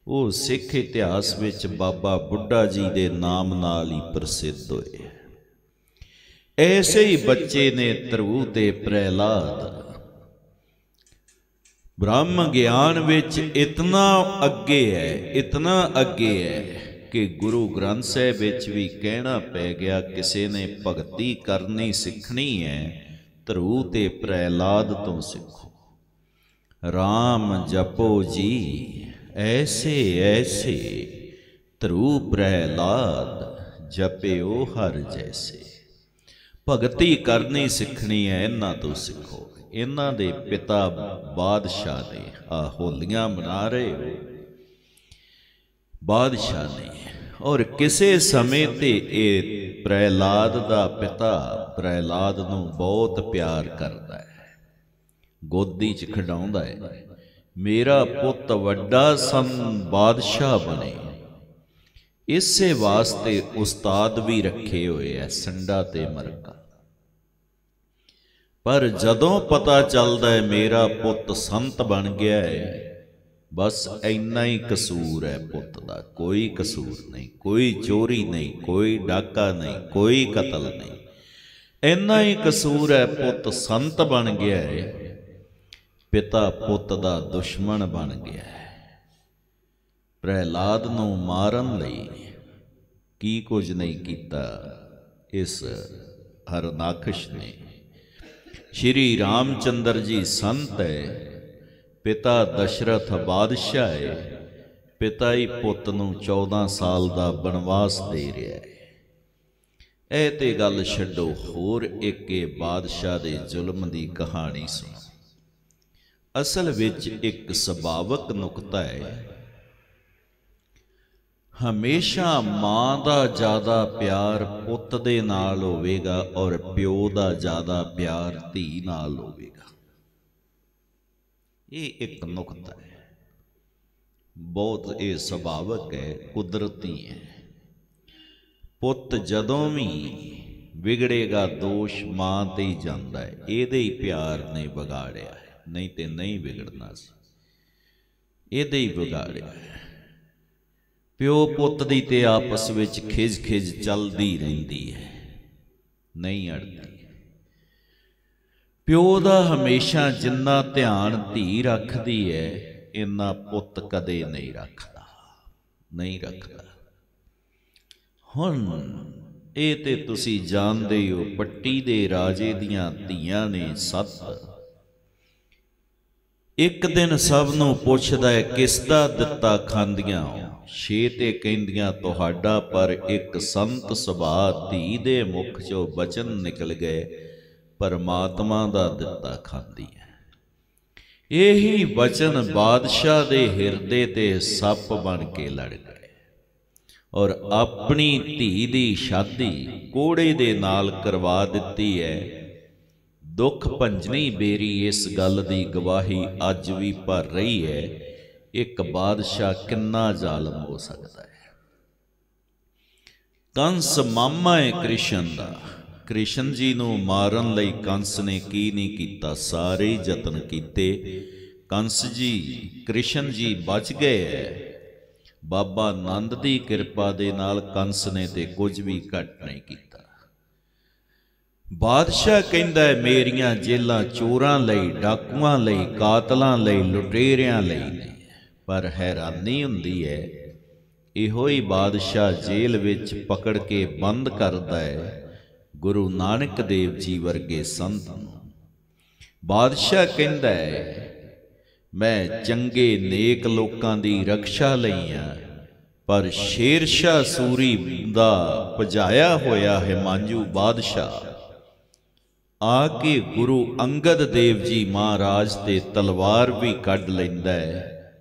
ਉਹ ਸਿੱਖ ਇਤਿਹਾਸ ਵਿੱਚ ਬਾਬਾ ਬੁੱਢਾ ਜੀ ਦੇ ਨਾਮ ਨਾਲ ਹੀ ਪ੍ਰਸਿੱਧ ਹੋਏ। ਐਸੇ ਹੀ ਬੱਚੇ ਨੇ ਧਰੂ ਤੇ ਪ੍ਰਹਿਲਾਦ। ਬ੍ਰਹਮ ਗਿਆਨ ਵਿੱਚ ਇਤਨਾ ਅੱਗੇ ਹੈ, ਇਤਨਾ ਅੱਗੇ ਹੈ। ਕਿ ਗੁਰੂ ਗ੍ਰੰਥ ਸਾਹਿਬ ਵਿੱਚ ਵੀ ਕਹਿਣਾ ਪੈ ਗਿਆ, ਕਿਸੇ ਨੇ ਭਗਤੀ ਕਰਨੀ ਸਿੱਖਣੀ ਹੈ, ਧਰੂ ਤੇ ਪ੍ਰਹਿਲਾਦ ਤੋਂ ਸਿੱਖੋ। RAM ਜਪੋ ਜੀ, ਐਸੇ ਐਸੇ, ਧਰੂ ਪ੍ਰਹਿਲਾਦ, ਜਪਿਓ ਹਰ ਜੈਸੇ। ਭਗਤੀ ਕਰਨੀ ਸਿੱਖਣੀ ਹੈ, ਇਹਨਾਂ ਤੋਂ ਸਿੱਖੋ। ਇਹਨਾਂ ਦੇ ਪਿਤਾ ਬਾਦਸ਼ਾਹ ਦੇ ਆ ਹੋਲੀਆਂ ਮਨਾ ਰਹੇ ਹੋ। ਬਾਦਸ਼ਾਹ ਨੇ ਔਰ ਕਿਸੇ ਸਮੇਂ ਤੇ ਇਹ ਪ੍ਰਹਿਲਾਦ ਦਾ ਪਿਤਾ ਪ੍ਰਹਿਲਾਦ ਨੂੰ ਬਹੁਤ ਪਿਆਰ ਕਰਦਾ ਹੈ। ਗੋਦੀ 'ਚ ਖਿਡਾਉਂਦਾ ਹੈ। ਮੇਰਾ ਪੁੱਤ ਵੱਡਾ ਸੰ ਬਾਦਸ਼ਾਹ ਬਣੇ। ਇਸੇ ਵਾਸਤੇ ਉਸਤਾਦ ਵੀ ਰੱਖੇ ਹੋਏ ਐ, ਸੰਡਾ ਤੇ ਮਰਕਾ। ਪਰ ਜਦੋਂ ਪਤਾ ਚੱਲਦਾ ਹੈ ਮੇਰਾ ਪੁੱਤ ਸੰਤ ਬਣ ਗਿਆ ਹੈ ਬਸ ਇੰਨਾ ਹੀ ਕਸੂਰ ਹੈ ਪੁੱਤ ਦਾ। ਕੋਈ ਕਸੂਰ ਨਹੀਂ, ਕੋਈ ਚੋਰੀ ਨਹੀਂ, ਕੋਈ ਡਾਕਾ ਨਹੀਂ, ਕੋਈ ਕਤਲ ਨਹੀਂ। ਇੰਨਾ ਹੀ ਕਸੂਰ ਹੈ ਪੁੱਤ ਸੰਤ ਬਣ ਗਿਆ ਹੈ ਪਿਤਾ ਪੁੱਤ ਦਾ ਦੁਸ਼ਮਣ ਬਣ ਗਿਆ ਹੈ ਪ੍ਰਹਿਲਾਦ ਨੂੰ ਮਾਰਨ ਲਈ ਕੀ ਕੁਝ ਨਹੀਂ ਕੀਤਾ ਇਸ ਹਰਨਾਖਸ਼ ਨੇ। ਸ਼੍ਰੀ ਰਾਮਚੰਦਰ ਜੀ ਸੰਤ ਹੈ। ਪਿਤਾ ਦਸ਼ਰਥ ਬਾਦਸ਼ਾਹ ਹੈ ਪਿਤਾ ਹੀ ਪੁੱਤ ਨੂੰ 14 ਸਾਲ ਦਾ ਬਨਵਾਸ ਦੇ ਰਿਹਾ ਹੈ। ਇਹ ਤੇ ਗੱਲ ਛੱਡੋ, ਹੋਰ ਇੱਕ ਇਹ ਬਾਦਸ਼ਾਹ ਦੇ ਜ਼ੁਲਮ ਦੀ ਕਹਾਣੀ ਸੁਣੋ। ਅਸਲ ਵਿੱਚ ਇੱਕ ਸੁਭਾਵਕ ਨੁਕਤਾ ਹੈ। ਹਮੇਸ਼ਾ ਮਾਂ ਦਾ ਜ਼ਿਆਦਾ ਪਿਆਰ ਪੁੱਤ ਦੇ ਨਾਲ ਹੋਵੇਗਾ ਔਰ ਪਿਓ ਦਾ ਜ਼ਿਆਦਾ ਪਿਆਰ ਧੀ ਨਾਲ ਹੋਵੇਗਾ। ਇਹ ਇੱਕ ਨੁਕਤਾ ਹੈ। ਬਹੁਤ ਇਹ ਸੁਭਾਵਕ ਹੈ, ਕੁਦਰਤੀ ਹੈ। ਪੁੱਤ ਜਦੋਂ ਵੀ ਵਿਗੜੇਗਾ, ਦੋਸ਼ ਮਾਂ ਤੇ ਹੀ ਜਾਂਦਾ ਹੈ। ਇਹਦੇ ਹੀ ਪਿਆਰ ਨੇ ਵਿਗਾੜਿਆ ਹੈ। ਨਹੀਂ ਤੇ ਨਹੀਂ ਵਿਗੜਨਾ ਸੀ। ਇਹਦੇ ਹੀ ਵਿਗਾੜਿਆ ਹੈ। ਪਿਓ ਪੁੱਤ ਦੀ ਤੇ ਆਪਸ ਵਿੱਚ ਖਿਜ-ਖਿਜ ਚੱਲਦੀ ਰਹਿੰਦੀ ਹੈ। ਨਹੀਂ ਅੜਦੀ। ਪਿਓ ਦਾ ਹਮੇਸ਼ਾ ਜਿੰਨਾ ਧਿਆਨ ਧੀ ਰੱਖਦੀ ਹੈ ਇੰਨਾ ਪੁੱਤ ਕਦੇ ਨਹੀਂ ਰੱਖਦਾ ਨਹੀਂ ਰੱਖਦਾ। ਹੁਣ ਇਹ ਤੇ ਤੁਸੀਂ ਜਾਣਦੇ ਹੋ, ਪੱਟੀ ਦੇ ਰਾਜੇ ਦੀਆਂ ਧੀਆਂ ਨੇ ਸੱਤ। ਇੱਕ ਦਿਨ ਸਭ ਨੂੰ ਪੁੱਛਦਾ ਹੈ ਕਿਸ ਦਾ ਦਿੱਤਾ ਖਾਂਦੀਆਂ ਛੇ ਤੇ ਕਹਿੰਦੀਆਂ, ਤੁਹਾਡਾ ਪਰ ਇੱਕ ਸੰਤ ਸੁਭਾਅ ਧੀ ਦੇ ਮੁਖ ਚੋਂ ਬਚਨ ਨਿਕਲ ਗਏ। ਪਰਮਾਤਮਾ ਦਾ ਦਿੱਤਾ ਖਾਂਦੀ ਹੈ। ਇਹੀ ਵਚਨ ਬਾਦਸ਼ਾਹ ਦੇ ਹਿਰਦੇ ਤੇ ਸੱਪ ਬਣ ਕੇ ਲੜ ਗਏ ਔਰ ਆਪਣੀ ਧੀ ਦੀ ਸ਼ਾਦੀ ਕੋੜੇ ਦੇ ਨਾਲ ਕਰਵਾ ਦਿੱਤੀ ਹੈ। ਦੁੱਖ ਭੰਜਨੀ ਬੇਰੀ ਇਸ ਗੱਲ ਦੀ ਗਵਾਹੀ ਅੱਜ ਵੀ ਭਰ ਰਹੀ ਹੈ, ਇੱਕ ਬਾਦਸ਼ਾਹ ਕਿੰਨਾ ਜ਼ਾਲਮ ਹੋ ਸਕਦਾ ਹੈ। ਕੰਸ ਮਾਮਾ ਹੈ ਕ੍ਰਿਸ਼ਨ ਦਾ। ਕ੍ਰਿਸ਼ਨ ਜੀ ਨੂੰ ਮਾਰਨ ਲਈ ਕੰਸ ਨੇ ਕੀ ਨਹੀਂ ਕੀਤਾ? ਸਾਰੇ ਯਤਨ ਕੀਤੇ। ਕੰਸ ਜੀ, ਕ੍ਰਿਸ਼ਨ ਜੀ ਬਚ ਗਏ ਹੈ ਬਾਬਾ ਆਨੰਦ ਦੀ ਕਿਰਪਾ ਦੇ ਨਾਲ ਕੰਸ ਨੇ ਤੇ ਕੁਝ ਵੀ ਘਟ ਨਹੀਂ ਕੀਤਾ। ਬਾਦਸ਼ਾਹ ਕਹਿੰਦਾ ਮੇਰੀਆਂ ਜੇਲਾਂ ਚੋਰਾਂ ਲਈ, ਡਾਕੂਆਂ ਲਈ, ਕਾਤਲਾਂ ਲਈ, ਲੁਟੇਰਿਆਂ ਲਈ ਨੇ। ਪਰ ਹੈਰਾਨੀ ਹੁੰਦੀ ਹੈ ਇਹੋ ਹੀ ਬਾਦਸ਼ਾਹ ਜੇਲ੍ਹ ਵਿੱਚ ਪਕੜ ਕੇ ਬੰਦ ਕਰਦਾ ਹੈ। ਗੁਰੂ ਨਾਨਕ ਦੇਵ ਜੀ ਵਰਗੇ ਸੰਤ। ਨੂੰ ਬਾਦਸ਼ਾਹ ਕਹਿੰਦਾ ਹੈ, ਮੈਂ ਚੰਗੇ ਨੇਕ ਲੋਕਾਂ ਦੀ ਰੱਖਿਆ ਲਈ ਆ, ਪਰ ਸ਼ੇਰਸ਼ਾ ਸੂਰੀ ਦਾ ਭਜਾਇਆ ਹੋਇਆ ਹੈ ਮਾਂਜੂ ਬਾਦਸ਼ਾਹ। ਆ ਕੇ ਗੁਰੂ ਅੰਗਦ ਦੇਵ ਜੀ ਮਹਾਰਾਜ ਤੇ ਤਲਵਾਰ ਵੀ ਕੱਢ ਲੈਂਦਾ ਹੈ।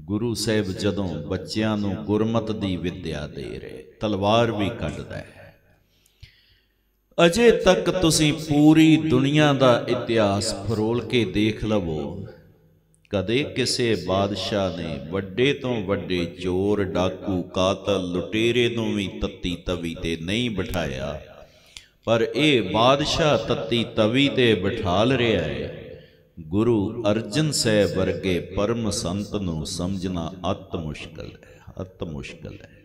ਗੁਰੂ ਸਾਹਿਬ ਜਦੋਂ ਬੱਚਿਆਂ ਨੂੰ ਗੁਰਮਤ ਦੀ ਵਿੱਦਿਆ ਦੇ ਰਹੇ, ਤਲਵਾਰ ਵੀ ਕੱਢਦਾ ਹੈ। ਅਜੇ ਤੱਕ ਤੁਸੀਂ ਪੂਰੀ ਦੁਨੀਆ ਦਾ ਇਤਿਹਾਸ ਫਰੋਲ ਕੇ ਦੇਖ ਲਵੋ। ਕਦੇ ਕਿਸੇ ਬਾਦਸ਼ਾਹ ਨੇ ਵੱਡੇ ਤੋਂ ਵੱਡੇ ਚੋਰ, ਡਾਕੂ, ਕਾਤਲ, ਲੁਟੇਰੇ ਨੂੰ ਵੀ ਤੱਤੀ ਤਵੀ ਤੇ ਨਹੀਂ ਬਿਠਾਇਆ। ਪਰ ਇਹ ਬਾਦਸ਼ਾਹ ਤੱਤੀ ਤਵੀ ਤੇ ਬਿਠਾਲ ਰਿਹਾ ਹੈ। ਗੁਰੂ ਅਰਜਨ ਸਾਹਿਬ ਵਰਗੇ ਪਰਮ ਸੰਤ ਨੂੰ ਸਮਝਣਾ ਅਤ ਮੁਸ਼ਕਲ ਹੈ, ਅਤ ਮੁਸ਼ਕਲ ਹੈ।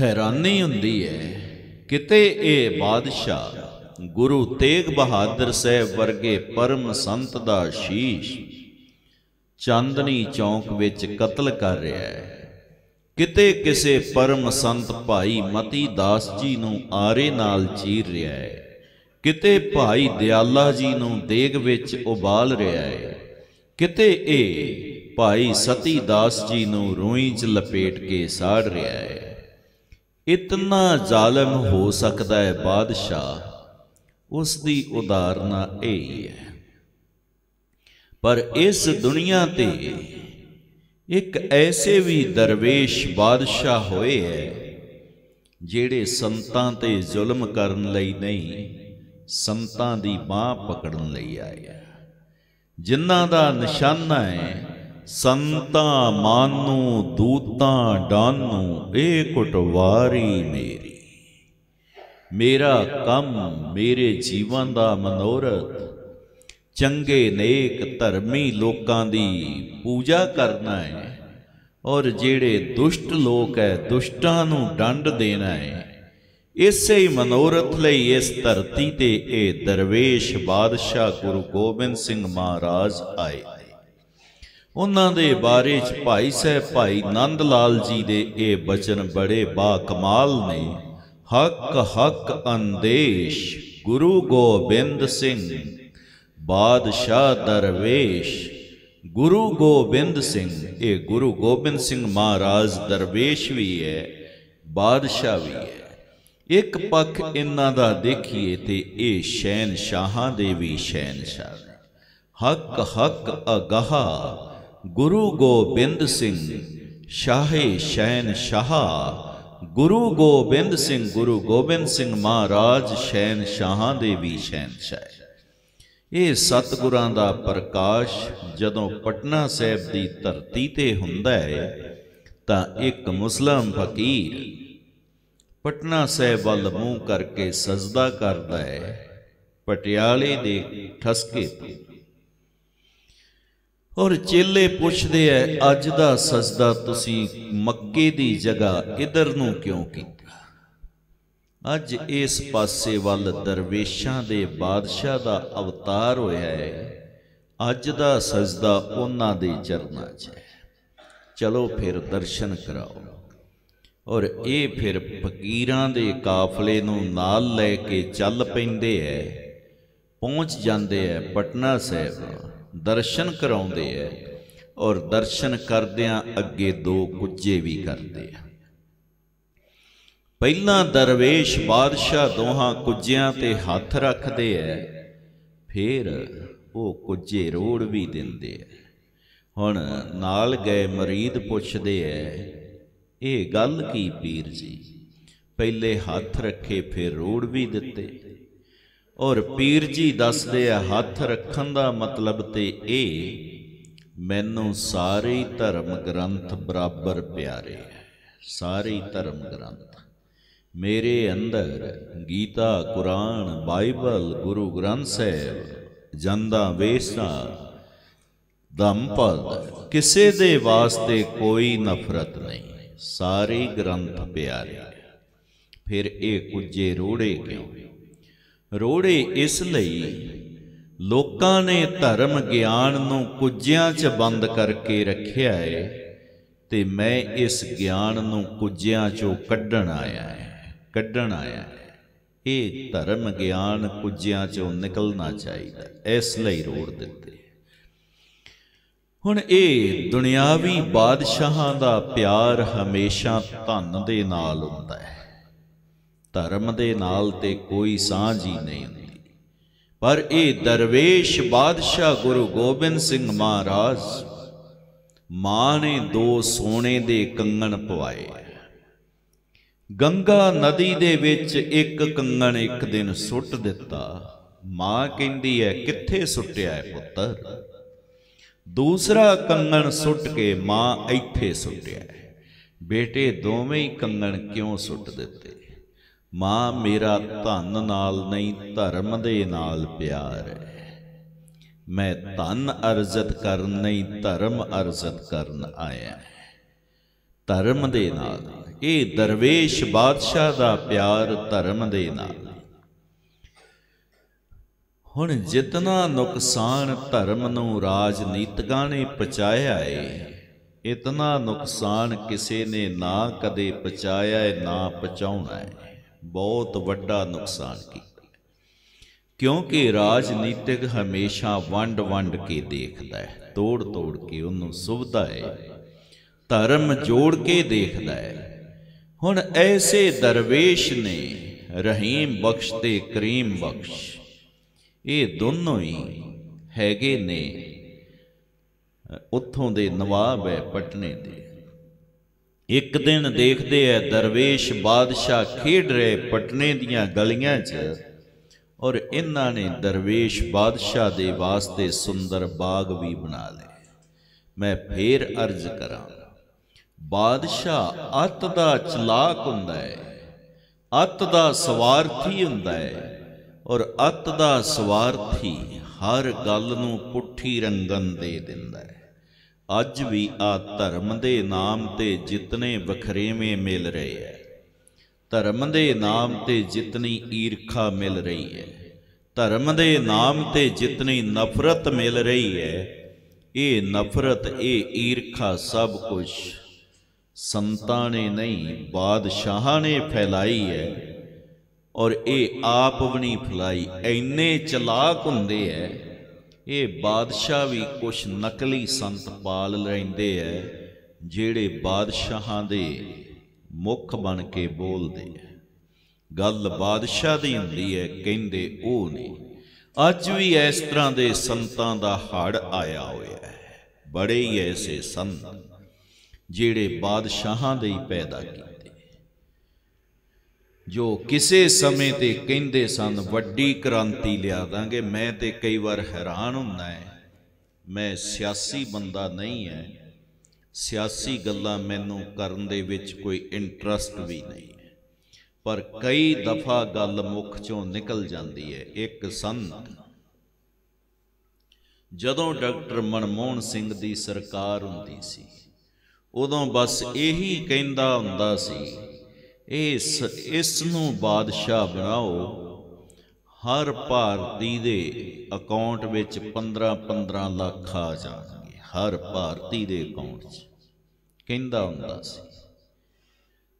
ਹੈਰਾਨੀ ਹੁੰਦੀ ਹੈ ਕਿਤੇ ਇਹ ਬਾਦਸ਼ਾਹ, ਗੁਰੂ ਤੇਗ ਬਹਾਦਰ ਸਾਹਿਬ ਵਰਗੇ ਪਰਮ ਸੰਤ ਦਾ ਸ਼ੀਸ਼ ਚਾਂਦਨੀ ਚੌਂਕ ਵਿੱਚ ਕਤਲ ਕਰ ਰਿਹਾ ਹੈ। ਕਿਤੇ ਕਿਸੇ ਪਰਮ ਸੰਤ ਭਾਈ ਮਤੀ ਦਾਸ ਜੀ ਨੂੰ ਆਰੇ ਨਾਲ ਚੀਰ ਰਿਹਾ ਹੈ। ਕਿਤੇ ਭਾਈ ਦਿਆਲਾ ਜੀ ਨੂੰ ਦੇਗ ਵਿੱਚ ਉਬਾਲ ਰਿਹਾ ਹੈ। ਕਿਤੇ ਇਹ ਭਾਈ ਸਤੀ ਦਾਸ ਜੀ ਨੂੰ ਰੋਈ 'ਚ ਲਪੇਟ ਕੇ ਸਾੜ ਰਿਹਾ ਹੈ। ਇਤਨਾ ਜ਼ਾਲਮ ਹੋ ਸਕਦਾ ਹੈ ਬਾਦਸ਼ਾਹ। ਉਸ ਦੀ ਉਦਾਹਰਨਾ ਇਹ ਹੀ ਹੈ। ਪਰ ਇਸ ਦੁਨੀਆ ਤੇ ਇੱਕ ਐਸੇ ਵੀ ਦਰਵੇਸ਼ ਬਾਦਸ਼ਾਹ ਹੋਏ ਹੈ, ਜਿਹੜੇ ਸੰਤਾਂ ਤੇ ਜ਼ੁਲਮ ਕਰਨ ਲਈ ਨਹੀਂ, ਸੰਤਾਂ ਦੀ ਬਾਹ ਪਕੜਨ ਲਈ ਆਏ ਜਿਨ੍ਹਾਂ ਦਾ ਨਿਸ਼ਾਨਾ ਹੈ ਸੰਤਾਂ ਮਾਨੂ, ਦੂਤਾਂ ਡਾਨੂ, ਇਹ ਕੁਟਵਾਰੀ ਮੇਰੀ। ਮੇਰਾ ਕੰਮ ਮੇਰੇ ਜੀਵਨ ਦਾ ਮਨੋਰਥ। ਚੰਗੇ ਨੇਕ ਧਰਮੀ ਲੋਕਾਂ ਦੀ ਪੂਜਾ ਕਰਨਾ ਹੈ ਔਰ ਜਿਹੜੇ ਦੁਸ਼ਟ ਲੋਕ ਹੈ, ਦੁਸ਼ਟਾਂ ਨੂੰ ਡੰਡ ਦੇਣਾ ਹੈ। ਇਸੇ ਹੀ ਮਨੋਰਥ ਲਈ ਇਸ ਧਰਤੀ ਤੇ ਇਹ ਦਰਵੇਸ਼ ਬਾਦਸ਼ਾਹ ਗੁਰੂ ਗੋਬਿੰਦ ਸਿੰਘ ਮਹਾਰਾਜ ਆਏ। ਉਹਨਾਂ ਦੇ ਬਾਰੇ ਚ ਭਾਈ ਸਾਹਿਬ ਭਾਈ ਨੰਦ ਲਾਲ ਜੀ ਦੇ ਇਹ ਬਚਨ ਬੜੇ ਬਾ ਕਮਾਲ ਨੇ। ਹੱਕ ਹੱਕ ਅੰਦੇਸ਼, ਗੁਰੂ ਗੋਬਿੰਦ ਸਿੰਘ। ਬਾਦਸ਼ਾਹ ਦਰਵੇਸ਼, ਗੁਰੂ ਗੋਬਿੰਦ ਸਿੰਘ। ਇਹ ਗੁਰੂ ਗੋਬਿੰਦ ਸਿੰਘ ਮਹਾਰਾਜ ਦਰਵੇਸ਼ ਵੀ ਹੈ, ਬਾਦਸ਼ਾਹ ਵੀ ਹੈ। ਇੱਕ ਪੱਖ ਇਹਨਾਂ ਦਾ ਦੇਖੀਏ ਤੇ ਇਹ ਸ਼ੈਨ ਸ਼ਾਹਾਂ ਦੇ ਵੀ ਸ਼ੈਨ ਸ਼ਾਹ ਹੱਕ ਹੱਕ ਅਗਾਹ ਗੁਰੂ ਗੋਬਿੰਦ ਸਿੰਘ, ਸ਼ਾਹੇ ਸ਼ੈਨ ਸ਼ਾਹ। ਗੁਰੂ ਗੋਬਿੰਦ ਸਿੰਘ, ਗੁਰੂ ਗੋਬਿੰਦ ਸਿੰਘ ਮਹਾਰਾਜ ਸ਼ੈਨ ਸ਼ਾਹਾਂ ਦੇ ਵੀ ਸ਼ੈਨ ਸ਼ਾਹ ਇਹ ਸਤਿਗੁਰਾਂ ਦਾ ਪ੍ਰਕਾਸ਼ ਜਦੋਂ ਪਟਨਾ ਸਾਹਿਬ ਦੀ ਧਰਤੀ ਤੇ ਹੁੰਦਾ ਹੈ, ਤਾਂ ਇੱਕ ਮੁਸਲਮ ਫਕੀਰ ਪਟਨਾ ਸਾਹਿਬ ਵੱਲ ਮੂੰਹ ਕਰਕੇ ਸਜਦਾ ਕਰਦਾ ਹੈ, ਪਟਿਆਲੇ ਦੇ ਠਸਕੇ ਤੇ। ਔਰ ਚੇਲੇ ਪੁੱਛਦੇ ਐ, ਅੱਜ ਦਾ ਸਜਦਾ ਤੁਸੀਂ ਮੱਕੇ ਦੀ ਜਗ੍ਹਾ ਇਧਰ ਨੂੰ ਕਿਉਂ ਕੀਤਾ? ਅੱਜ ਇਸ ਪਾਸੇ ਵੱਲ ਦਰਵੇਸ਼ਾਂ ਦੇ ਬਾਦਸ਼ਾਹ ਦਾ ਅਵਤਾਰ ਹੋਇਆ ਹੈ ਅੱਜ ਦਾ ਸਜਦਾ ਉਹਨਾਂ ਦੇ ਚਰਨਾਂ 'ਚ ਹੈ ਚਲੋ ਫਿਰ ਦਰਸ਼ਨ ਕਰਾਓ। ਔਰ ਇਹ ਫਿਰ ਫਕੀਰਾਂ ਦੇ ਕਾਫਲੇ ਨੂੰ ਨਾਲ ਲੈ ਕੇ ਚੱਲ ਪੈਂਦੇ ਐ। ਪਹੁੰਚ ਜਾਂਦੇ ਐ ਪਟਨਾ ਸਾਹਿਬ। ਦਰਸ਼ਨ ਕਰਾਉਂਦੇ ਐ ਔਰ ਦਰਸ਼ਨ ਕਰਦਿਆਂ ਅੱਗੇ ਦੋ ਕੁੱਜੇ ਵੀ ਕਰਦੇ ਆ ਪਹਿਲਾਂ ਦਰਵੇਸ਼ ਬਾਦਸ਼ਾਹ ਦੋਹਾਂ ਕੁੱਜਿਆਂ ਤੇ ਹੱਥ ਰੱਖਦੇ ਐ, ਫਿਰ ਉਹ ਕੁੱਜੇ ਰੋੜ ਵੀ ਦਿੰਦੇ ਐ। ਹੁਣ ਨਾਲ ਗਏ ਮਰੀਦ ਪੁੱਛਦੇ ਐ, ਇਹ ਗੱਲ ਕੀ ਪੀਰ ਜੀ? ਪਹਿਲੇ ਹੱਥ ਰੱਖੇ, ਫਿਰ ਰੋੜ ਵੀ ਦਿੱਤੇ। ਔਰ ਪੀਰ ਜੀ ਦੱਸਦੇ ਆ, ਹੱਥ ਰੱਖਣ ਦਾ ਮਤਲਬ ਤੇ ਇਹ, ਮੈਨੂੰ ਸਾਰੇ ਧਰਮ ਗ੍ਰੰਥ ਬਰਾਬਰ ਪਿਆਰੇ ਸਾਰੇ ਧਰਮ ਗ੍ਰੰਥ। ਮੇਰੇ ਅੰਦਰ ਗੀਤਾ, ਕੁਰਾਨ, ਬਾਈਬਲ, ਗੁਰੂ ਗ੍ਰੰਥ ਸਾਹਿਬ, ਜੰਦਾ ਵੇਸਾ ਦੰਪਦ ਕਿਸੇ ਦੇ ਵਾਸਤੇ ਕੋਈ ਨਫ਼ਰਤ ਨਹੀਂ। ਸਾਰੇ ਗ੍ਰੰਥ ਪਿਆਰੇ ਫਿਰ ਇਹ ਕੁਝੇ ਰੋੜੇ ਕਿਉਂ? ਰੋੜੇ ਇਸ ਲਈ। ਲੋਕਾਂ ਨੇ ਧਰਮ ਗਿਆਨ ਨੂੰ ਕੁਝਿਆਂ 'ਚ ਬੰਦ ਕਰਕੇ ਰੱਖਿਆ ਹੈ ਤੇ ਮੈਂ ਇਸ ਗਿਆਨ ਨੂੰ ਕੁਝਿਆਂ 'ਚੋਂ ਕੱਢਣ ਆਇਆ ਹੈ ਕੱਢਣ ਆਇਆ ਹੈ ਇਹ ਧਰਮ ਗਿਆਨ ਕੁਝਿਆਂ 'ਚੋਂ ਨਿਕਲਣਾ ਚਾਹੀਦਾ, ਇਸ ਲਈ ਰੋੜ ਦਿੱਤੇ। ਹੁਣ ਇਹ ਦੁਨਿਆਵੀ ਬਾਦਸ਼ਾਹਾਂ ਦਾ ਪਿਆਰ ਹਮੇਸ਼ਾ ਧਨ ਦੇ ਨਾਲ ਹੁੰਦਾ ਹੈ ਧਰਮ ਦੇ ਨਾਲ ਤੇ ਕੋਈ ਸਾਂਝ ਹੀ ਨਹੀਂ ਹੁੰਦੀ। ਪਰ ਇਹ ਦਰਵੇਸ਼ ਬਾਦਸ਼ਾਹ ਗੁਰੂ ਗੋਬਿੰਦ ਸਿੰਘ ਮਹਾਰਾਜ ਮਾਂ ਨੇ ਦੋ ਸੋਨੇ ਦੇ ਕੰਗਣ ਪਵਾਏ। ਗੰਗਾ ਨਦੀ ਦੇ ਵਿੱਚ ਇੱਕ ਕੰਗਣ ਇੱਕ ਦਿਨ ਸੁੱਟ ਦਿੱਤਾ। ਮਾਂ ਕਹਿੰਦੀ ਹੈ, ਕਿੱਥੇ ਸੁੱਟਿਆ ਹੈ ਪੁੱਤਰ? ਦੂਸਰਾ ਕੰਗਣ ਸੁੱਟ ਕੇ ਮਾਂ ਇੱਥੇ ਸੁੱਟਿਆ ਬੇਟੇ, ਦੋਵੇਂ ਹੀ ਕੰਗਣ ਕਿਉਂ ਸੁੱਟ ਦਿੱਤੇ? ਮਾਂ ਮੇਰਾ ਧਨ ਨਾਲ ਨਹੀਂ, ਧਰਮ ਦੇ ਨਾਲ ਪਿਆਰ ਹੈ। ਮੈਂ ਧਨ ਅਰਜ਼ਤ ਕਰਨ ਨਹੀਂ, ਧਰਮ ਅਰਜ਼ਤ ਕਰਨ ਆਇਆ ਧਰਮ ਦੇ ਨਾਲ, ਇਹ ਦਰਵੇਸ਼ ਬਾਦਸ਼ਾਹ ਦਾ ਪਿਆਰ ਧਰਮ ਦੇ ਨਾਲ। ਹੁਣ ਜਿਤਨਾ ਨੁਕਸਾਨ ਧਰਮ ਨੂੰ ਰਾਜਨੀਤਿਕਾਂ ਨੇ ਪਹੁੰਚਾਇਆ ਏ, ਇਤਨਾ ਨੁਕਸਾਨ ਕਿਸੇ ਨੇ ਨਾ ਕਦੇ ਪਹੁੰਚਾਇਆ ਏ, ਨਾ ਪਹੁੰਚਾਉਣਾ ਹੈ ਬਹੁਤ ਵੱਡਾ ਨੁਕਸਾਨ ਕੀਤਾ। ਕਿਉਂਕਿ ਰਾਜਨੀਤਿਕ ਹਮੇਸ਼ਾ ਵੰਡ ਵੰਡ ਕੇ ਦੇਖਦਾ ਹੈ, ਤੋੜ ਤੋੜ ਕੇ ਉਹਨੂੰ ਸੁਭਦਾ ਹੈ, ਧਰਮ ਜੋੜ ਕੇ ਦੇਖਦਾ ਹੈ। ਹੁਣ ਐਸੇ ਦਰਵੇਸ਼ ਨੇ ਰਹੀਮ ਬਖਸ਼ ਤੇ ਕਰੀਮ ਬਖਸ਼, ਇਹ ਦੋਨੋਂ ਹੀ ਹੈਗੇ ਨੇ। ਉੱਥੋਂ ਦੇ ਨਵਾਬ ਹੈ ਪਟਨੇ ਦੇ। ਇੱਕ ਦਿਨ ਦੇਖਦੇ ਐ ਦਰਵੇਸ਼ ਬਾਦਸ਼ਾਹ ਖੇਡ ਰਹੇ ਪਟਨੇ ਦੀਆਂ ਗਲੀਆਂ 'ਚ ਔਰ ਇਹਨਾਂ ਨੇ ਦਰਵੇਸ਼ ਬਾਦਸ਼ਾਹ ਦੇ ਵਾਸਤੇ ਸੁੰਦਰ ਬਾਗ ਵੀ ਬਣਾ ਲਏ। ਮੈਂ ਫੇਰ ਅਰਜ਼ ਕਰਾਂ, ਬਾਦਸ਼ਾਹ ਅੱਤ ਦਾ ਚਲਾਕ ਹੁੰਦਾ ਹੈ ਅੱਤ ਦਾ ਸਵਾਰਥੀ ਹੁੰਦਾ ਹੈ ਔਰ ਅੱਤ ਦਾ ਸਵਾਰਥੀ ਹਰ ਗੱਲ ਨੂੰ ਪੁੱਠੀ ਰੰਗਨ ਦੇ ਦਿੰਦਾ ਹੈ ਅੱਜ ਵੀ ਆ ਧਰਮ ਦੇ ਨਾਮ ਤੇ ਜਿਤਨੇ ਵਖਰੇਵੇਂ ਮਿਲ ਰਹੇ ਹੈ ਧਰਮ ਦੇ ਨਾਮ ਤੇ ਜਿਤਨੀ ਈਰਖਾ ਮਿਲ ਰਹੀ ਹੈ ਧਰਮ ਦੇ ਨਾਮ ਤੇ ਜਿਤਨੀ ਨਫ਼ਰਤ ਮਿਲ ਰਹੀ ਹੈ ਇਹ ਨਫ਼ਰਤ, ਇਹ ਈਰਖਾ ਸਭ ਕੁਝ ਸੰਤਾਂ ਨੇ ਨਹੀਂ, ਬਾਦਸ਼ਾਹਾਂ ਨੇ ਫੈਲਾਈ ਹੈ ਔਰ ਇਹ ਆਪ ਵੀ ਨਹੀਂ ਫੈਲਾਈ। ਐਨੇ ਚਲਾਕ ਹੁੰਦੇ ਐ ਇਹ ਬਾਦਸ਼ਾਹ ਵੀ ਕੁਛ ਨਕਲੀ ਸੰਤ ਪਾਲ ਲੈਂਦੇ ਐ, ਜਿਹੜੇ ਬਾਦਸ਼ਾਹਾਂ ਦੇ ਮੁਖ ਬਣ ਕੇ ਬੋਲਦੇ ਐ। ਗੱਲ ਬਾਦਸ਼ਾਹ ਦੀ ਹੁੰਦੀ ਹੈ ਕਹਿੰਦੇ ਉਹ ਨੇ ਅੱਜ ਵੀ ਇਸ ਤਰ੍ਹਾਂ ਦੇ ਸੰਤਾਂ ਦਾ ਹੜ ਆਇਆ ਹੋਇਆ ਹੈ ਬੜੇ ਹੀ ਐਸੇ ਸੰਤ, ਜਿਹੜੇ ਬਾਦਸ਼ਾਹਾਂ ਦੇ ਹੀ ਪੈਦਾ ਕੀਤੇ। ਜੋ ਕਿਸੇ ਸਮੇਂ ਤੇ ਕਹਿੰਦੇ ਸਨ, ਵੱਡੀ ਕ੍ਰਾਂਤੀ ਲਿਆ ਦਾਂਗੇ, ਮੈਂ ਤੇ ਕਈ ਵਾਰ ਹੈਰਾਨ ਹੁੰਦਾ ਹੈ ਮੈਂ ਸਿਆਸੀ ਬੰਦਾ ਨਹੀਂ ਹੈ ਸਿਆਸੀ ਗੱਲਾਂ ਮੈਨੂੰ ਕਰਨ ਦੇ ਵਿੱਚ ਕੋਈ ਇੰਟਰਸਟ ਵੀ ਨਹੀਂ ਪਰ ਕਈ ਦਫਾ ਗੱਲ ਮੁੱਖ ਚੋਂ ਨਿਕਲ ਜਾਂਦੀ ਹੈ ਇੱਕ ਸੰਤ ਜਦੋਂ ਡਾਕਟਰ ਮਨਮੋਹਨ ਸਿੰਘ ਦੀ ਸਰਕਾਰ ਹੁੰਦੀ ਸੀ, ਉਦੋਂ ਬਸ ਇਹੀ ਕਹਿੰਦਾ ਹੁੰਦਾ ਸੀ ਇਸ ਇਸ ਨੂੰ ਬਾਦਸ਼ਾਹ ਬਣਾਓ। ਹਰ ਭਾਰਤੀ ਦੇ ਅਕਾਊਂਟ ਵਿੱਚ 15 15 ਲੱਖ ਆ ਜਾਣਗੇ। ਹਰ ਭਾਰਤੀ ਦੇ ਅਕਾਊਂਟ 'ਚ। ਕਹਿੰਦਾ ਹੁੰਦਾ ਸੀ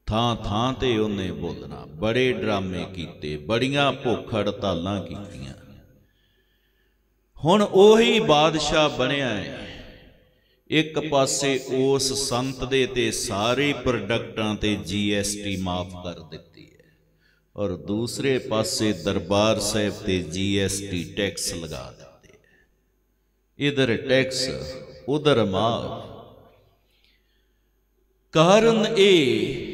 ਥਾਂ ਥਾਂ ਤੇ ਉਹਨੇ ਬੋਲਣਾ, ਬੜੇ ਡਰਾਮੇ ਕੀਤੇ, ਬੜੀਆਂ ਭੁੱਖ ਹੜਤਾਲਾਂ ਕੀਤੀਆਂ। ਹੁਣ ਉਹੀ ਬਾਦਸ਼ਾਹ ਬਣਿਆ ਹੈ। ਇੱਕ ਪਾਸੇ ਉਸ ਸੰਤ ਦੇ ਤੇ ਸਾਰੇ ਪ੍ਰੋਡਕਟਾਂ ਤੇ ਜੀਐਸਟੀ ਮਾਫ ਕਰ ਦਿੱਤੀ ਹੈ ਔਰ ਦੂਸਰੇ ਪਾਸੇ ਦਰਬਾਰ ਸਾਹਿਬ ਤੇ ਜੀਐਸਟੀ ਟੈਕਸ ਲਗਾ ਦਿੱਤੇ ਹੈ। ਇਧਰ ਟੈਕਸ, ਉਧਰ ਮਾਫ। ਕਾਰਨ ਇਹ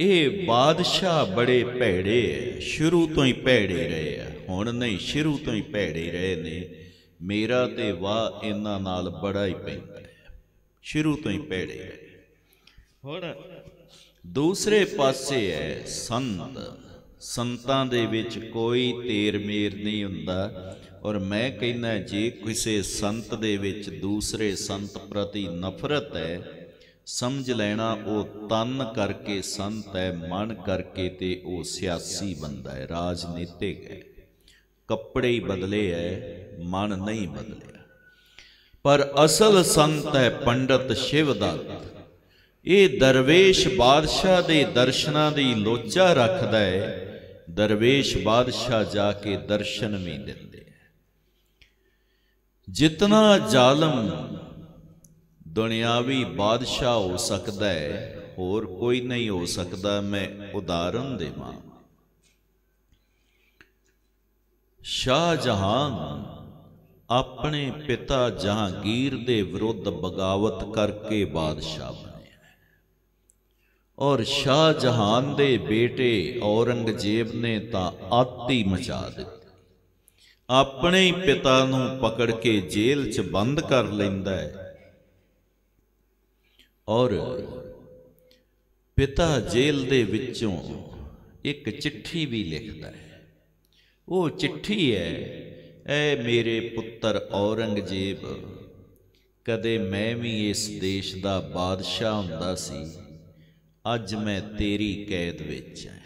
ਇਹ ਬਾਦਸ਼ਾਹ ਬੜੇ ਭੈੜੇ ਹੈ ਸ਼ੁਰੂ ਤੋਂ ਹੀ ਭੈੜੇ ਰਹੇ ਆ ਹੁਣ ਨਹੀਂ, ਸ਼ੁਰੂ ਤੋਂ ਹੀ ਭੈੜੇ ਰਹੇ ਨੇ। ਮੇਰਾ ਤੇ ਵਾਹ ਇਹਨਾਂ ਨਾਲ ਬੜਾ ਹੀ ਪੈਂਦਾ। ਸ਼ੁਰੂ ਤੋਂ ਹੀ ਭੈੜੇ ਹੈ ਹੁਣ ਦੂਸਰੇ ਪਾਸੇ ਹੈ ਸੰਤ। ਸੰਤਾਂ ਦੇ ਵਿੱਚ ਕੋਈ ਤੇਰ ਮੇਰ ਨਹੀਂ ਹੁੰਦਾ। ਔਰ ਮੈਂ ਕਹਿੰਦਾ ਜੇ ਕਿਸੇ ਸੰਤ ਦੇ ਵਿੱਚ ਦੂਸਰੇ ਸੰਤ ਪ੍ਰਤੀ ਨਫ਼ਰਤ ਹੈ ਸਮਝ ਲੈਣਾ ਉਹ ਤਨ ਕਰਕੇ ਸੰਤ ਹੈ ਮਨ ਕਰਕੇ ਤੇ ਉਹ ਸਿਆਸੀ ਬੰਦਾ ਹੈ ਰਾਜਨੀਤਿਕ ਹੈ। ਕੱਪੜੇ ਹੀ ਬਦਲੇ ਹੈ ਮਨ ਨਹੀਂ ਬਦਲਿਆ। ਪਰ ਅਸਲ ਸੰਤ ਹੈ ਪੰਡਤ ਸ਼ਿਵ ਸ਼ਿਵਦੱਤ। ਇਹ ਦਰਵੇਸ਼ ਬਾਦਸ਼ਾਹ ਦੇ ਦਰਸ਼ਨਾਂ ਦੀ ਲੋਚਾ ਰੱਖਦਾ ਹੈ, ਦਰਵੇਸ਼ ਬਾਦਸ਼ਾਹ ਜਾ ਕੇ ਦਰਸ਼ਨ ਵੀ ਦਿੰਦੇ ਜਿਤਨਾ ਜ਼ਾਲਮ ਦੁਨਿਆਵੀ ਬਾਦਸ਼ਾਹ ਹੋ ਸਕਦਾ ਹੈ, ਹੋਰ ਕੋਈ ਨਹੀਂ ਹੋ ਸਕਦਾ, ਮੈਂ ਉਦਾਹਰਨ ਦੇਵਾਂ। ਸ਼ਾਹ ਜਹਾਨ ਆਪਣੇ ਪਿਤਾ ਜਹਾਂਗੀਰ ਦੇ ਵਿਰੁੱਧ ਬਗਾਵਤ ਕਰਕੇ ਬਾਦਸ਼ਾਹ ਬਣਿਆ ਔਰ ਸ਼ਾਹ ਜਹਾਨ ਦੇ ਬੇਟੇ ਔਰੰਗਜ਼ੇਬ ਨੇ ਤਾਂ ਆਤੀ ਮਚਾ ਦਿੱਤੀ। ਆਪਣੇ ਹੀ ਪਿਤਾ ਨੂੰ ਪਕੜ ਕੇ ਜੇਲ੍ਹ 'ਚ ਬੰਦ ਕਰ ਲੈਂਦਾ ਹੈ। ਔਰ ਪਿਤਾ ਜੇਲ੍ਹ ਦੇ ਵਿੱਚੋਂ ਇੱਕ ਚਿੱਠੀ ਵੀ ਲਿਖਦਾ ਹੈ। ਉਹ ਚਿੱਠੀ ਹੈ ਐ ਮੇਰੇ ਪੁੱਤਰ ਔਰੰਗਜ਼ੇਬ, ਕਦੇ ਮੈਂ ਵੀ ਇਸ ਦੇਸ਼ ਦਾ ਬਾਦਸ਼ਾਹ ਹੁੰਦਾ ਸੀ, ਅੱਜ ਮੈਂ ਤੇਰੀ ਕੈਦ ਵਿੱਚ ਹਾਂ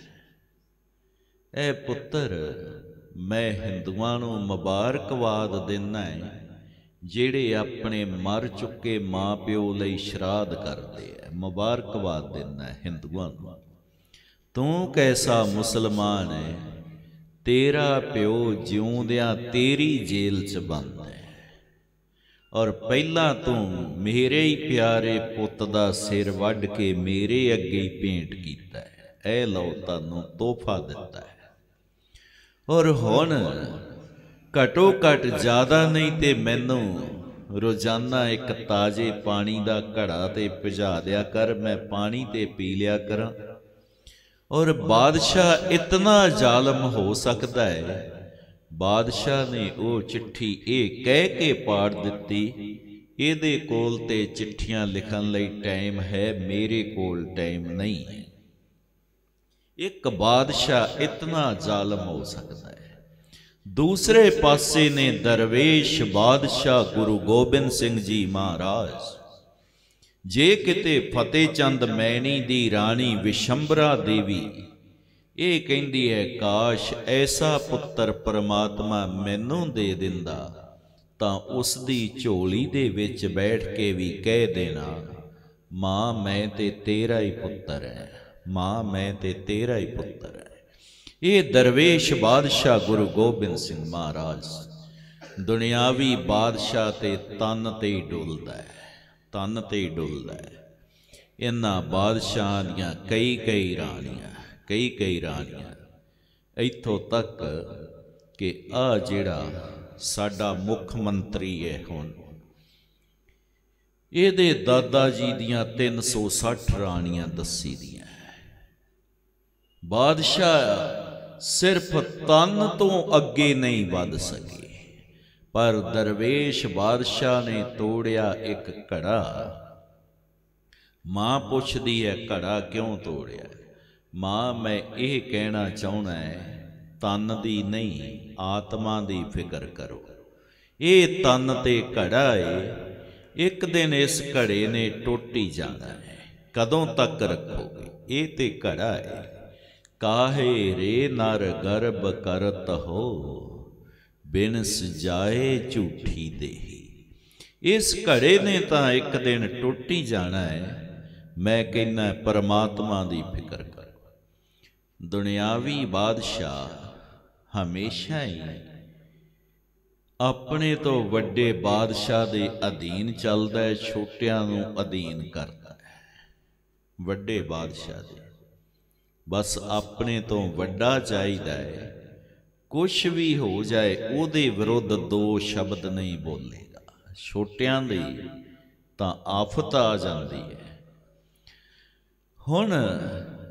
ਐ ਪੁੱਤਰ, ਮੈਂ ਹਿੰਦੂਆਂ ਨੂੰ ਮੁਬਾਰਕਬਾਦ ਦਿੰਦਾ ਹੈ ਜਿਹੜੇ ਆਪਣੇ ਮਰ ਚੁੱਕੇ ਮਾਪਿਓ ਲਈ ਸ਼ਰਾਧ ਕਰਦੇ ਆ ਮੁਬਾਰਕਬਾਦ ਦਿੰਦਾ ਹਿੰਦੂਆਂ ਨੂੰ। ਤੂੰ ਕੈਸਾ ਮੁਸਲਮਾਨ ਹੈ ਤੇਰਾ ਪਿਓ ਜਿਉਂਦਿਆਂ ਤੇਰੀ ਜੇਲ੍ਹ 'ਚ ਬੰਦ ਹੈ। ਔਰ ਪਹਿਲਾਂ ਤੂੰ ਮੇਰੇ ਹੀ ਪਿਆਰੇ ਪੁੱਤ ਦਾ ਸਿਰ ਵੱਢ ਕੇ ਮੇਰੇ ਅੱਗੇ ਹੀ ਭੇਂਟ ਕੀਤਾ ਹੈ। ਇਹ ਲਓ ਤੁਹਾਨੂੰ ਤੋਹਫਾ ਦਿੱਤਾ ਹੈ। ਔਰ ਹੁਣ ਘਟੋ ਘਟ ਜ਼ਿਆਦਾ ਨਹੀਂ ਤੇ ਮੈਨੂੰ ਰੋਜ਼ਾਨਾ ਇੱਕ ਤਾਜ਼ੇ ਪਾਣੀ ਦਾ ਘੜਾ ਤੇ ਭਿਜਾ ਦਿਆ ਕਰ, ਮੈਂ ਪਾਣੀ ਤੇ ਪੀ ਲਿਆ ਕਰਾਂ। ਔਰ ਬਾਦਸ਼ਾਹ ਇਤਨਾ ਜ਼ਾਲਮ ਹੋ ਸਕਦਾ ਹੈ। ਬਾਦਸ਼ਾਹ ਨੇ ਉਹ ਚਿੱਠੀ ਇਹ ਕਹਿ ਕੇ ਪਾੜ ਦਿੱਤੀ, ਇਹਦੇ ਕੋਲ ਤੇ ਚਿੱਠੀਆਂ ਲਿਖਣ ਲਈ ਟਾਈਮ ਹੈ, ਮੇਰੇ ਕੋਲ ਟਾਈਮ ਨਹੀਂ ਹੈ। ਇੱਕ ਬਾਦਸ਼ਾਹ ਇਤਨਾ ਜ਼ਾਲਮ ਹੋ ਸਕਦਾ ਹੈ। ਦੂਸਰੇ ਪਾਸੇ ਨੇ ਦਰਵੇਸ਼ ਬਾਦਸ਼ਾਹ ਗੁਰੂ ਗੋਬਿੰਦ ਸਿੰਘ ਜੀ ਮਹਾਰਾਜ। ਜੇ ਕਿਤੇ ਫਤਿਹ ਚੰਦ ਮੈਣੀ ਦੀ ਰਾਣੀ ਵਿਸ਼ੰਬਰਾ ਦੇਵੀ, ਇਹ ਕਹਿੰਦੀ ਹੈ, ਕਾਸ਼ ਐਸਾ ਪੁੱਤਰ ਪਰਮਾਤਮਾ ਮੈਨੂੰ ਦੇ ਦਿੰਦਾ, ਤਾਂ ਉਸ ਦੀ ਝੋਲੀ ਦੇ ਵਿੱਚ ਬੈਠ ਕੇ ਵੀ ਕਹਿ ਦੇਣਾ, ਮਾਂ, ਮੈਂ ਤੇ ਤੇਰਾ ਹੀ ਪੁੱਤਰ ਹੈ ਮਾਂ, ਮੈਂ ਤੇ ਤੇਰਾ ਹੀ ਪੁੱਤਰ ਹੈ ਇਹ ਦਰਵੇਸ਼ ਬਾਦਸ਼ਾਹ ਗੁਰੂ ਗੋਬਿੰਦ ਸਿੰਘ ਮਹਾਰਾਜ, ਦੁਨਿਆਵੀ ਬਾਦਸ਼ਾਹ ਤੇ ਤਨ ਤੇ ਹੀ ਡੋਲਦਾ ਹੈ ਤਨ ਤੇ ਡੁੱਲਦਾ ਹੈ। ਇਹਨਾਂ ਬਾਦਸ਼ਾਹ ਦੀਆਂ ਕਈ ਕਈ ਰਾਣੀਆਂ, ਕਈ ਕਈ ਰਾਣੀਆਂ, ਇੱਥੋਂ ਤੱਕ ਕਿ ਆ ਜਿਹੜਾ ਸਾਡਾ ਮੁੱਖ ਮੰਤਰੀ ਹੈ ਹੁਣ, ਇਹਦੇ ਦਾਦਾ ਜੀ ਦੀਆਂ 360 ਰਾਣੀਆਂ ਦੱਸੀ ਦੀਆਂ ਬਾਦਸ਼ਾਹ ਸਿਰਫ ਤਨ ਤੋਂ ਅੱਗੇ ਨਹੀਂ ਵੱਧ ਸਕੇ। ਪਰ ਦਰਵੇਸ਼ ਬਾਦਸ਼ਾਹ ਨੇ ਤੋੜਿਆ ਇੱਕ ਘੜਾ। ਮਾਂ ਪੁੱਛਦੀ ਹੈ ਘੜਾ ਕਿਉਂ ਤੋੜਿਆ? ਮਾਂ, ਮੈਂ ਇਹ ਕਹਿਣਾ ਚਾਹਣਾ ਹੈ ਤਨ ਦੀ ਨਹੀਂ, ਆਤਮਾ ਦੀ ਫਿਕਰ ਕਰੋ। ਇਹ ਤਨ ਤੇ ਘੜਾ ਏ। ਇੱਕ ਦਿਨ ਇਸ ਘੜੇ ਨੇ ਟੁੱਟੀ ਜਾਣਾ ਹੈ ਕਦੋਂ ਤੱਕ ਰੱਖੋਗੇ? ਇਹ ਤੇ ਘੜਾ ਏ। ਕਾਹੇ ਰੇ ਨਰ ਗਰਭ ਕਰਤ ਹੋ? ਬਿਨ ਸਜਾਏ ਝੂਠੀ ਦੇਹੀ। ਇਸ ਘੜੇ ਨੇ ਤਾਂ ਇੱਕ ਦਿਨ ਟੁੱਟ ਹੀ ਜਾਣਾ ਹੈ, ਮੈਂ ਕਹਿੰਨਾ ਪਰਮਾਤਮਾ ਦੀ ਫਿਕਰ ਕਰ। ਦੁਨਿਆਵੀ ਬਾਦਸ਼ਾਹ ਹਮੇਸ਼ਾ ਹੀ ਆਪਣੇ ਤੋਂ ਵੱਡੇ ਬਾਦਸ਼ਾਹ ਦੇ ਅਧੀਨ ਚੱਲਦਾ ਹੈ, ਛੋਟਿਆਂ ਨੂੰ ਅਧੀਨ ਕਰਦਾ ਹੈ। ਵੱਡੇ ਬਾਦਸ਼ਾਹ ਦੇ। ਬਸ ਆਪਣੇ ਤੋਂ ਵੱਡਾ ਚਾਹੀਦਾ ਹੈ ਕੁਝ ਵੀ ਹੋ ਜਾਏ, ਉਹਦੇ ਵਿਰੁੱਧ ਦੋ ਸ਼ਬਦ ਨਹੀਂ ਬੋਲੇਗਾ। ਛੋਟਿਆਂ ਦੀ ਤਾਂ ਆਫਤ ਆ ਜਾਂਦੀ ਹੈ। ਹੁਣ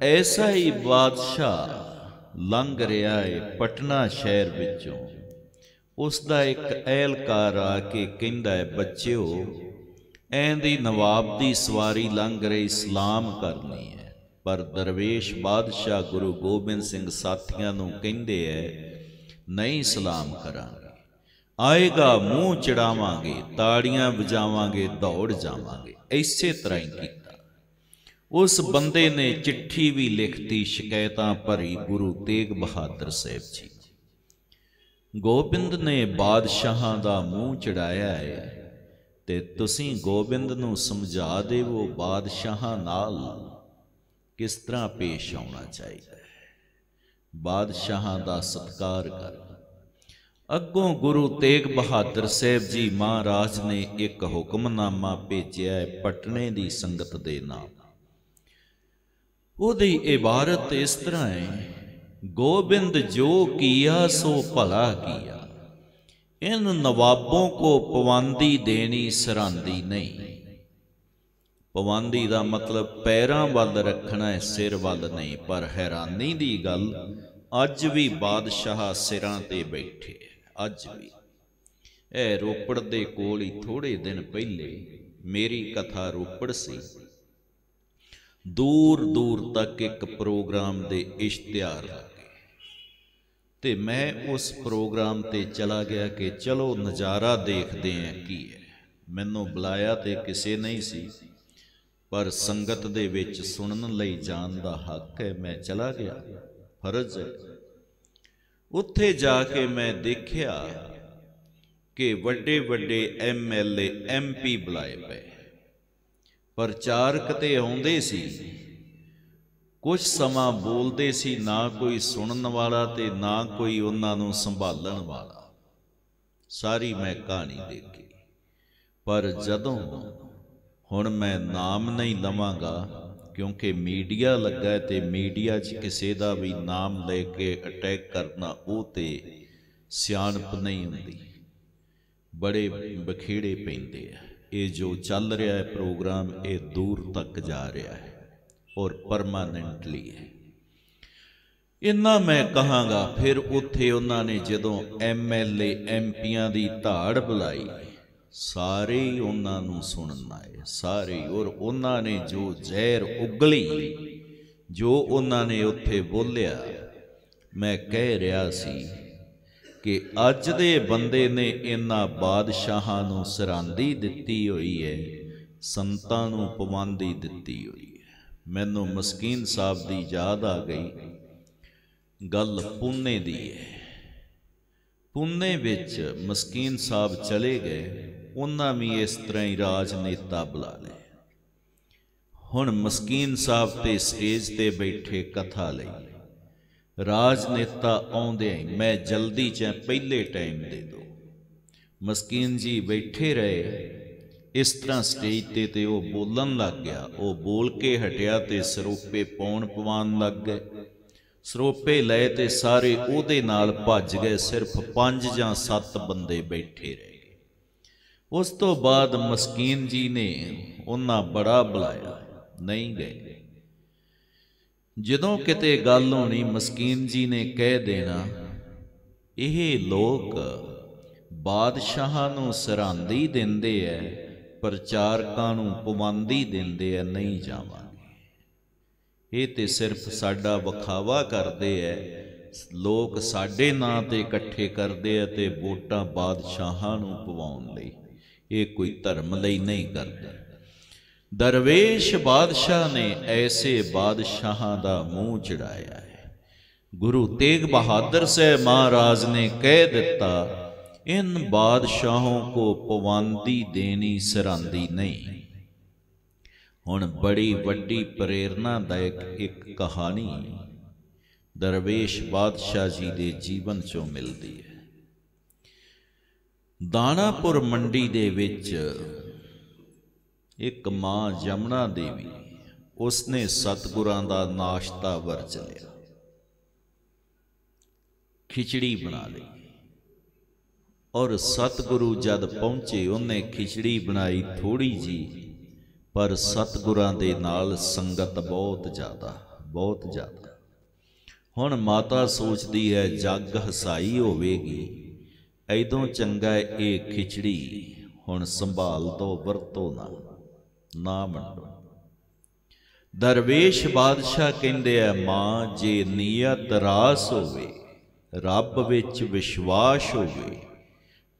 ਐਸਾ ਹੀ ਬਾਦਸ਼ਾਹ ਲੰਘ ਰਿਹਾ ਹੈ ਪਟਨਾ ਸ਼ਹਿਰ ਵਿੱਚੋਂ। ਉਸ ਦਾ ਇੱਕ ਅਹਿਲਕਾਰ ਆ ਕੇ ਕਹਿੰਦਾ ਹੈ, ਬੱਚਿਓ ਐਂ ਦੀ ਨਵਾਬ ਦੀ ਸਵਾਰੀ ਲੰਘ ਰਹੀ ਸਲਾਮ ਕਰਨੀ ਹੈ। ਪਰ ਦਰਵੇਸ਼ ਬਾਦਸ਼ਾਹ ਗੁਰੂ ਗੋਬਿੰਦ ਸਿੰਘ ਸਾਥੀਆਂ ਨੂੰ ਕਹਿੰਦੇ ਐ ਨਹੀਂ ਸਲਾਮ ਕਰਾਂਗੇ। ਆਏਗਾ ਮੂੰਹ ਚੜਾਵਾਂਗੇ, ਤਾੜੀਆਂ ਵਜਾਵਾਂਗੇ, ਦੌੜ ਜਾਵਾਂਗੇ। ਐਸੇ ਤਰ੍ਹਾਂ ਹੀ ਕੀਤਾ। ਉਸ ਬੰਦੇ ਨੇ ਚਿੱਠੀ ਵੀ ਲਿਖਤੀ, ਸ਼ਿਕਾਇਤਾਂ ਭਰੀ ਗੁਰੂ ਤੇਗ ਬਹਾਦਰ ਸਾਹਿਬ ਜੀ। ਗੋਬਿੰਦ ਨੇ ਬਾਦਸ਼ਾਹਾਂ ਦਾ ਮੂੰਹ ਚੜਾਇਆ ਹੈ ਤੇ ਤੁਸੀਂ ਗੋਬਿੰਦ ਨੂੰ ਸਮਝਾ ਦੇਵੋ, ਬਾਦਸ਼ਾਹਾਂ ਨਾਲ ਕਿਸ ਤਰ੍ਹਾਂ ਪੇਸ਼ ਆਉਣਾ ਚਾਹੀਦਾ? ਬਾਦਸ਼ਾਹਾਂ ਦਾ ਸਤਕਾਰ ਕਰ। ਅੱਗੋਂ ਗੁਰੂ ਤੇਗ ਬਹਾਦਰ ਸਾਹਿਬ ਜੀ ਮਹਾਰਾਜ ਨੇ ਇੱਕ ਹੁਕਮਨਾਮਾ ਭੇਜਿਆ ਹੈ ਪਟਨੇ ਦੀ ਸੰਗਤ ਦੇ ਨਾਮ। ਉਹਦੀ ਇਬਾਰਤ ਇਸ ਤਰ੍ਹਾਂ ਹੈ, ਗੋਬਿੰਦ ਜੋ ਕੀਆ ਸੋ ਭਲਾ ਕੀਆ। ਇਨ ਨਵਾਬੋਂ ਕੋ ਪਵੰਦੀ ਦੇਣੀ ਸਰਾਂਦੀ ਨਹੀਂ। ਪਵੰਦੀ ਦਾ ਮਤਲਬ ਪੈਰਾਂ ਵੱਲ ਰੱਖਣਾ ਹੈ, ਸਿਰ ਵੱਲ ਨਹੀਂ। ਪਰ ਹੈਰਾਨੀ ਦੀ ਗੱਲ, ਅੱਜ ਵੀ ਬਾਦਸ਼ਾਹ ਸਿਰਾਂ ਤੇ ਬੈਠੇ ਅੱਜ ਵੀ। ਇਹ ਰੋਪੜ ਦੇ ਕੋਲ ਹੀ ਥੋੜੇ ਦਿਨ ਪਹਿਲੇ ਮੇਰੀ ਕਥਾ ਰੋਪੜ ਸੀ। ਦੂਰ ਦੂਰ ਤੱਕ ਇੱਕ ਪ੍ਰੋਗਰਾਮ ਦੇ ਇਸ਼ਤਿਹਾਰ ਲੱਗੇ। ਤੇ ਮੈਂ ਉਸ ਪ੍ਰੋਗਰਾਮ ਤੇ ਚਲਾ ਗਿਆ ਕਿ ਚਲੋ ਨਜ਼ਾਰਾ ਦੇਖਦੇ ਆਂ ਕੀ ਹੈ। ਮੈਨੂੰ ਬੁਲਾਇਆ ਤੇ ਕਿਸੇ ਨਹੀਂ ਸੀ। ਪਰ ਸੰਗਤ ਦੇ ਵਿੱਚ ਸੁਣਨ ਲਈ ਜਾਣ ਦਾ ਹੱਕ ਹੈ, ਮੈਂ ਚਲਾ ਗਿਆ, ਫਰਜ਼ ਹੈ। ਉੱਥੇ ਜਾ ਕੇ ਮੈਂ ਦੇਖਿਆ ਕਿ ਵੱਡੇ ਵੱਡੇ ਐਮਐਲਏ ਐਮਪੀ ਬੁਲਾਏ ਪਏ। ਪ੍ਰਚਾਰਕ ਤੇ ਆਉਂਦੇ ਸੀ। ਕੁਝ ਸਮਾਂ ਬੋਲਦੇ ਸੀ, ਨਾ ਕੋਈ ਸੁਣਨ ਵਾਲਾ ਤੇ ਨਾ ਕੋਈ ਉਹਨਾਂ ਨੂੰ ਸੰਭਾਲਣ ਵਾਲਾ। ਸਾਰੀ ਮੈਂ ਕਹਾਣੀ ਦੇਖੀ। ਪਰ ਜਦੋਂ ਹੁਣ ਮੈਂ ਨਾਮ ਨਹੀਂ ਲਵਾਂਗਾ, ਕਿਉਂਕਿ ਮੀਡੀਆ ਲੱਗਾ ਤੇ ਮੀਡੀਆ 'ਚ ਕਿਸੇ ਦਾ ਵੀ ਨਾਮ ਲੈ ਕੇ ਅਟੈਕ ਕਰਨਾ ਉਹ ਤੇ ਸਿਆਣਪ ਨਹੀਂ ਹੁੰਦੀ। ਬੜੇ ਬਖੇੜੇ ਪੈਂਦੇ ਆ। ਇਹ ਜੋ ਚੱਲ ਰਿਹਾ ਹੈ ਪ੍ਰੋਗਰਾਮ, ਇਹ ਦੂਰ ਤੱਕ ਜਾ ਰਿਹਾ ਹੈ ਔਰ ਪਰਮਾਨੈਂਟਲੀ ਹੈ। ਇੰਨਾ ਮੈਂ ਕਹਾਂਗਾ, ਫਿਰ ਉੱਥੇ ਉਹਨਾਂ ਨੇ ਜਦੋਂ ਐਮਐਲਏ ਐਮਪੀਆਂ ਦੀ ਧਾੜ ਬੁਲਾਈ। ਸਾਰੇ ਹੀ ਉਹਨਾਂ ਨੂੰ ਸੁਣਨ ਆਏ। ਸਾਰੇ ਔਰ ਉਹਨਾਂ ਨੇ ਜੋ ਜ਼ਹਿਰ ਉਗਲੀ, ਜੋ ਉਹਨਾਂ ਨੇ ਉੱਥੇ ਬੋਲਿਆ, ਮੈਂ ਕਹਿ ਰਿਹਾ ਸੀ ਕਿ ਅੱਜ ਦੇ ਬੰਦੇ ਨੇ ਇਹਨਾਂ ਬਾਦਸ਼ਾਹਾਂ ਨੂੰ ਸਰਾਂਦੀ ਦਿੱਤੀ ਹੋਈ ਹੈ, ਸੰਤਾਂ ਨੂੰ ਪਵੰਦੀ ਦਿੱਤੀ ਹੋਈ ਹੈ। ਮੈਨੂੰ ਮਸਕੀਨ ਸਾਹਿਬ ਦੀ ਯਾਦ ਆ ਗਈ। ਗੱਲ ਪੁੰਨੇ ਦੀ ਹੈ। ਪੁੰਨੇ ਵਿੱਚ ਮਸਕੀਨ ਸਾਹਿਬ ਚਲੇ ਗਏ। ਉਹਨਾਂ ਵੀ ਇਸ ਤਰ੍ਹਾਂ ਹੀ ਰਾਜਨੇਤਾ ਬੁਲਾ ਲਏ। ਹੁਣ ਮਸਕੀਨ ਸਾਹਿਬ ਤੇ ਸਟੇਜ ਤੇ ਬੈਠੇ ਕਥਾ ਲਈ। ਰਾਜਨੇਤਾ ਆਉਂਦੇ ਆਂ ਮੈਂ ਜਲਦੀ ਚ ਪਹਿਲੇ ਟਾਈਮ ਦੇ ਦੋ। ਮਸਕੀਨ ਜੀ ਬੈਠੇ ਰਹੇ। ਇਸ ਤਰ੍ਹਾਂ ਸਟੇਜ ਤੇ ਤੇ ਉਹ ਬੋਲਣ ਲੱਗ ਗਿਆ। ਉਹ ਬੋਲ ਕੇ ਹਟਿਆ ਤੇ ਸਰੋਪੇ ਪਾਉਣ ਪਵਾਨ ਲੱਗ ਗਏ। ਸਰੋਪੇ ਲਏ ਤੇ ਸਾਰੇ ਉਹਦੇ ਨਾਲ ਭੱਜ ਗਏ। ਸਿਰਫ 5 ਜਾਂ 7 ਬੰਦੇ ਬੈਠੇ ਰਹੇ। ਉਸ ਤੋਂ ਬਾਅਦ ਮਸਕੀਨ ਜੀ ਨੇ ਉਹਨਾਂ ਬੜਾ ਬੁਲਾਇਆ, ਨਹੀਂ ਗਏ। ਜਦੋਂ ਕਿਤੇ ਗੱਲ ਹੋਣੀ ਮਸਕੀਨ ਜੀ ਨੇ ਕਹਿ ਦੇਣਾ, ਇਹ ਲੋਕ ਬਾਦਸ਼ਾਹਾਂ ਨੂੰ ਸਰਾਂਦੀ ਦਿੰਦੇ ਐ, ਪ੍ਰਚਾਰਕਾਂ ਨੂੰ ਪਵੰਦੀ ਦਿੰਦੇ ਐ, ਨਹੀਂ ਜਾਵਾਂਗੇ। ਇਹ ਤੇ ਸਿਰਫ ਸਾਡਾ ਵਿਖਾਵਾ ਕਰਦੇ ਐ, ਲੋਕ ਸਾਡੇ ਨਾਂ ਤੇ ਇਕੱਠੇ ਕਰਦੇ ਐ ਤੇ ਵੋਟਾਂ ਬਾਦਸ਼ਾਹਾਂ ਨੂੰ ਪਵਾਉਣ ਲਈ। ਇਹ ਕੋਈ ਧਰਮ ਲਈ ਨਹੀਂ ਕਰਦਾ। ਦਰਵੇਸ਼ ਬਾਦਸ਼ਾਹ ਨੇ ਐਸੇ ਬਾਦਸ਼ਾਹਾਂ ਦਾ ਮੂੰਹ ਚੜਾਇਆ ਹੈ। ਗੁਰੂ ਤੇਗ ਬਹਾਦਰ ਸਾਹਿਬ ਮਹਾਰਾਜ ਨੇ ਕਹਿ ਦਿੱਤਾ, ਇਨ ਬਾਦਸ਼ਾਹੋਂ ਕੋ ਪਵੰਦੀ ਦੇਣੀ ਸਰਾਂਦੀ ਨਹੀਂ। ਹੁਣ ਬੜੀ ਵੱਡੀ ਪ੍ਰੇਰਨਾਦਾਇਕ ਇੱਕ ਕਹਾਣੀ ਦਰਵੇਸ਼ ਬਾਦਸ਼ਾਹ ਜੀ ਦੇ ਜੀਵਨ ਚੋਂ ਮਿਲਦੀ ਹੈ। ਦਾਣਾਪੁਰ ਮੰਡੀ ਦੇ ਵਿੱਚ ਇੱਕ ਮਾਂ ਜਮਨਾ ਦੇਵੀ, ਉਸਨੇ ਸਤਗੁਰਾਂ ਦਾ ਨਾਸ਼ਤਾ ਵਰਚ ਲਿਆ। ਖਿਚੜੀ ਬਣਾ ਲਈ। ਔਰ ਸਤਗੁਰੂ ਜਦ ਪਹੁੰਚੇ, ਉਹਨੇ ਖਿਚੜੀ ਬਣਾਈ ਥੋੜੀ ਜੀ, ਪਰ ਸਤਗੁਰਾਂ ਦੇ ਨਾਲ ਸੰਗਤ ਬਹੁਤ ਜ਼ਿਆਦਾ ਬਹੁਤ ਜ਼ਿਆਦਾ। ਹੁਣ ਮਾਤਾ ਸੋਚਦੀ ਹੈ, ਜੱਗ ਹਸਾਈ ਹੋਵੇਗੀ। ਐਦੋਂ ਚੰਗਾ ਇਹ ਖਿਚੜੀ, ਹੁਣ ਸੰਭਾਲ ਤੋਂ ਵਰਤੋ ਨਾ ਨਾ ਮੰਡੋ ਦਰਵੇਸ਼ ਬਾਦਸ਼ਾਹ ਕਹਿੰਦੇ ਆ, ਮਾਂ, ਜੇ ਨੀਅਤ ਰਾਸ ਹੋਵੇ, ਰੱਬ ਵਿੱਚ ਵਿਸ਼ਵਾਸ ਹੋਵੇ,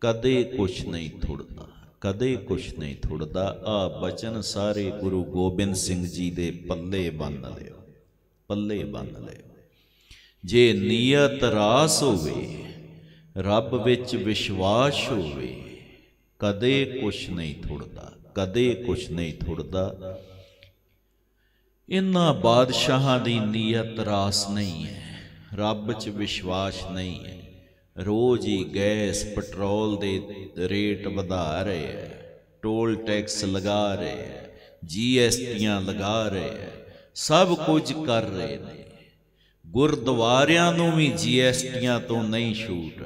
ਕਦੇ ਕੁਛ ਨਹੀਂ ਥੁੜਦਾ, ਕਦੇ ਕੁਛ ਨਹੀਂ ਥੁੜਦਾ। ਆ ਬਚਨ ਸਾਰੇ ਗੁਰੂ ਗੋਬਿੰਦ ਸਿੰਘ ਜੀ ਦੇ ਪੱਲੇ ਬੰਨ ਲਿਓ, ਪੱਲੇ ਬੰਨ ਲਿਓ। ਜੇ ਨੀਅਤ ਰਾਸ ਹੋਵੇ ਰੱਬ ਵਿੱਚ ਵਿਸ਼ਵਾਸ ਹੋਵੇ, ਕਦੇ ਕੁਛ ਨਹੀਂ ਥੁੜਦਾ, ਕਦੇ ਕੁਛ ਨਹੀਂ ਥੁੜਦਾ। ਇਨ੍ਹਾਂ ਬਾਦਸ਼ਾਹਾਂ ਦੀ ਨੀਅਤ ਰਾਸ ਨਹੀਂ ਹੈ, ਰੱਬ 'ਚ ਵਿਸ਼ਵਾਸ ਨਹੀਂ ਹੈ। ਰੋਜ਼ ਹੀ ਗੈਸ, ਪੈਟਰੋਲ ਦੇ ਰੇਟ ਵਧਾ ਰਹੇ ਹੈ, ਟੋਲ ਟੈਕਸ ਲਗਾ ਰਹੇ ਹੈ, ਜੀਐਸਟੀਆਂ ਲਗਾ ਰਹੇ ਹੈ, ਸਭ ਕੁਝ ਕਰ ਰਹੇ ਨੇ। ਗੁਰਦੁਆਰਿਆਂ ਨੂੰ ਵੀ ਜੀਐਸਟੀਆਂ ਤੋਂ ਨਹੀਂ ਛੂਟ,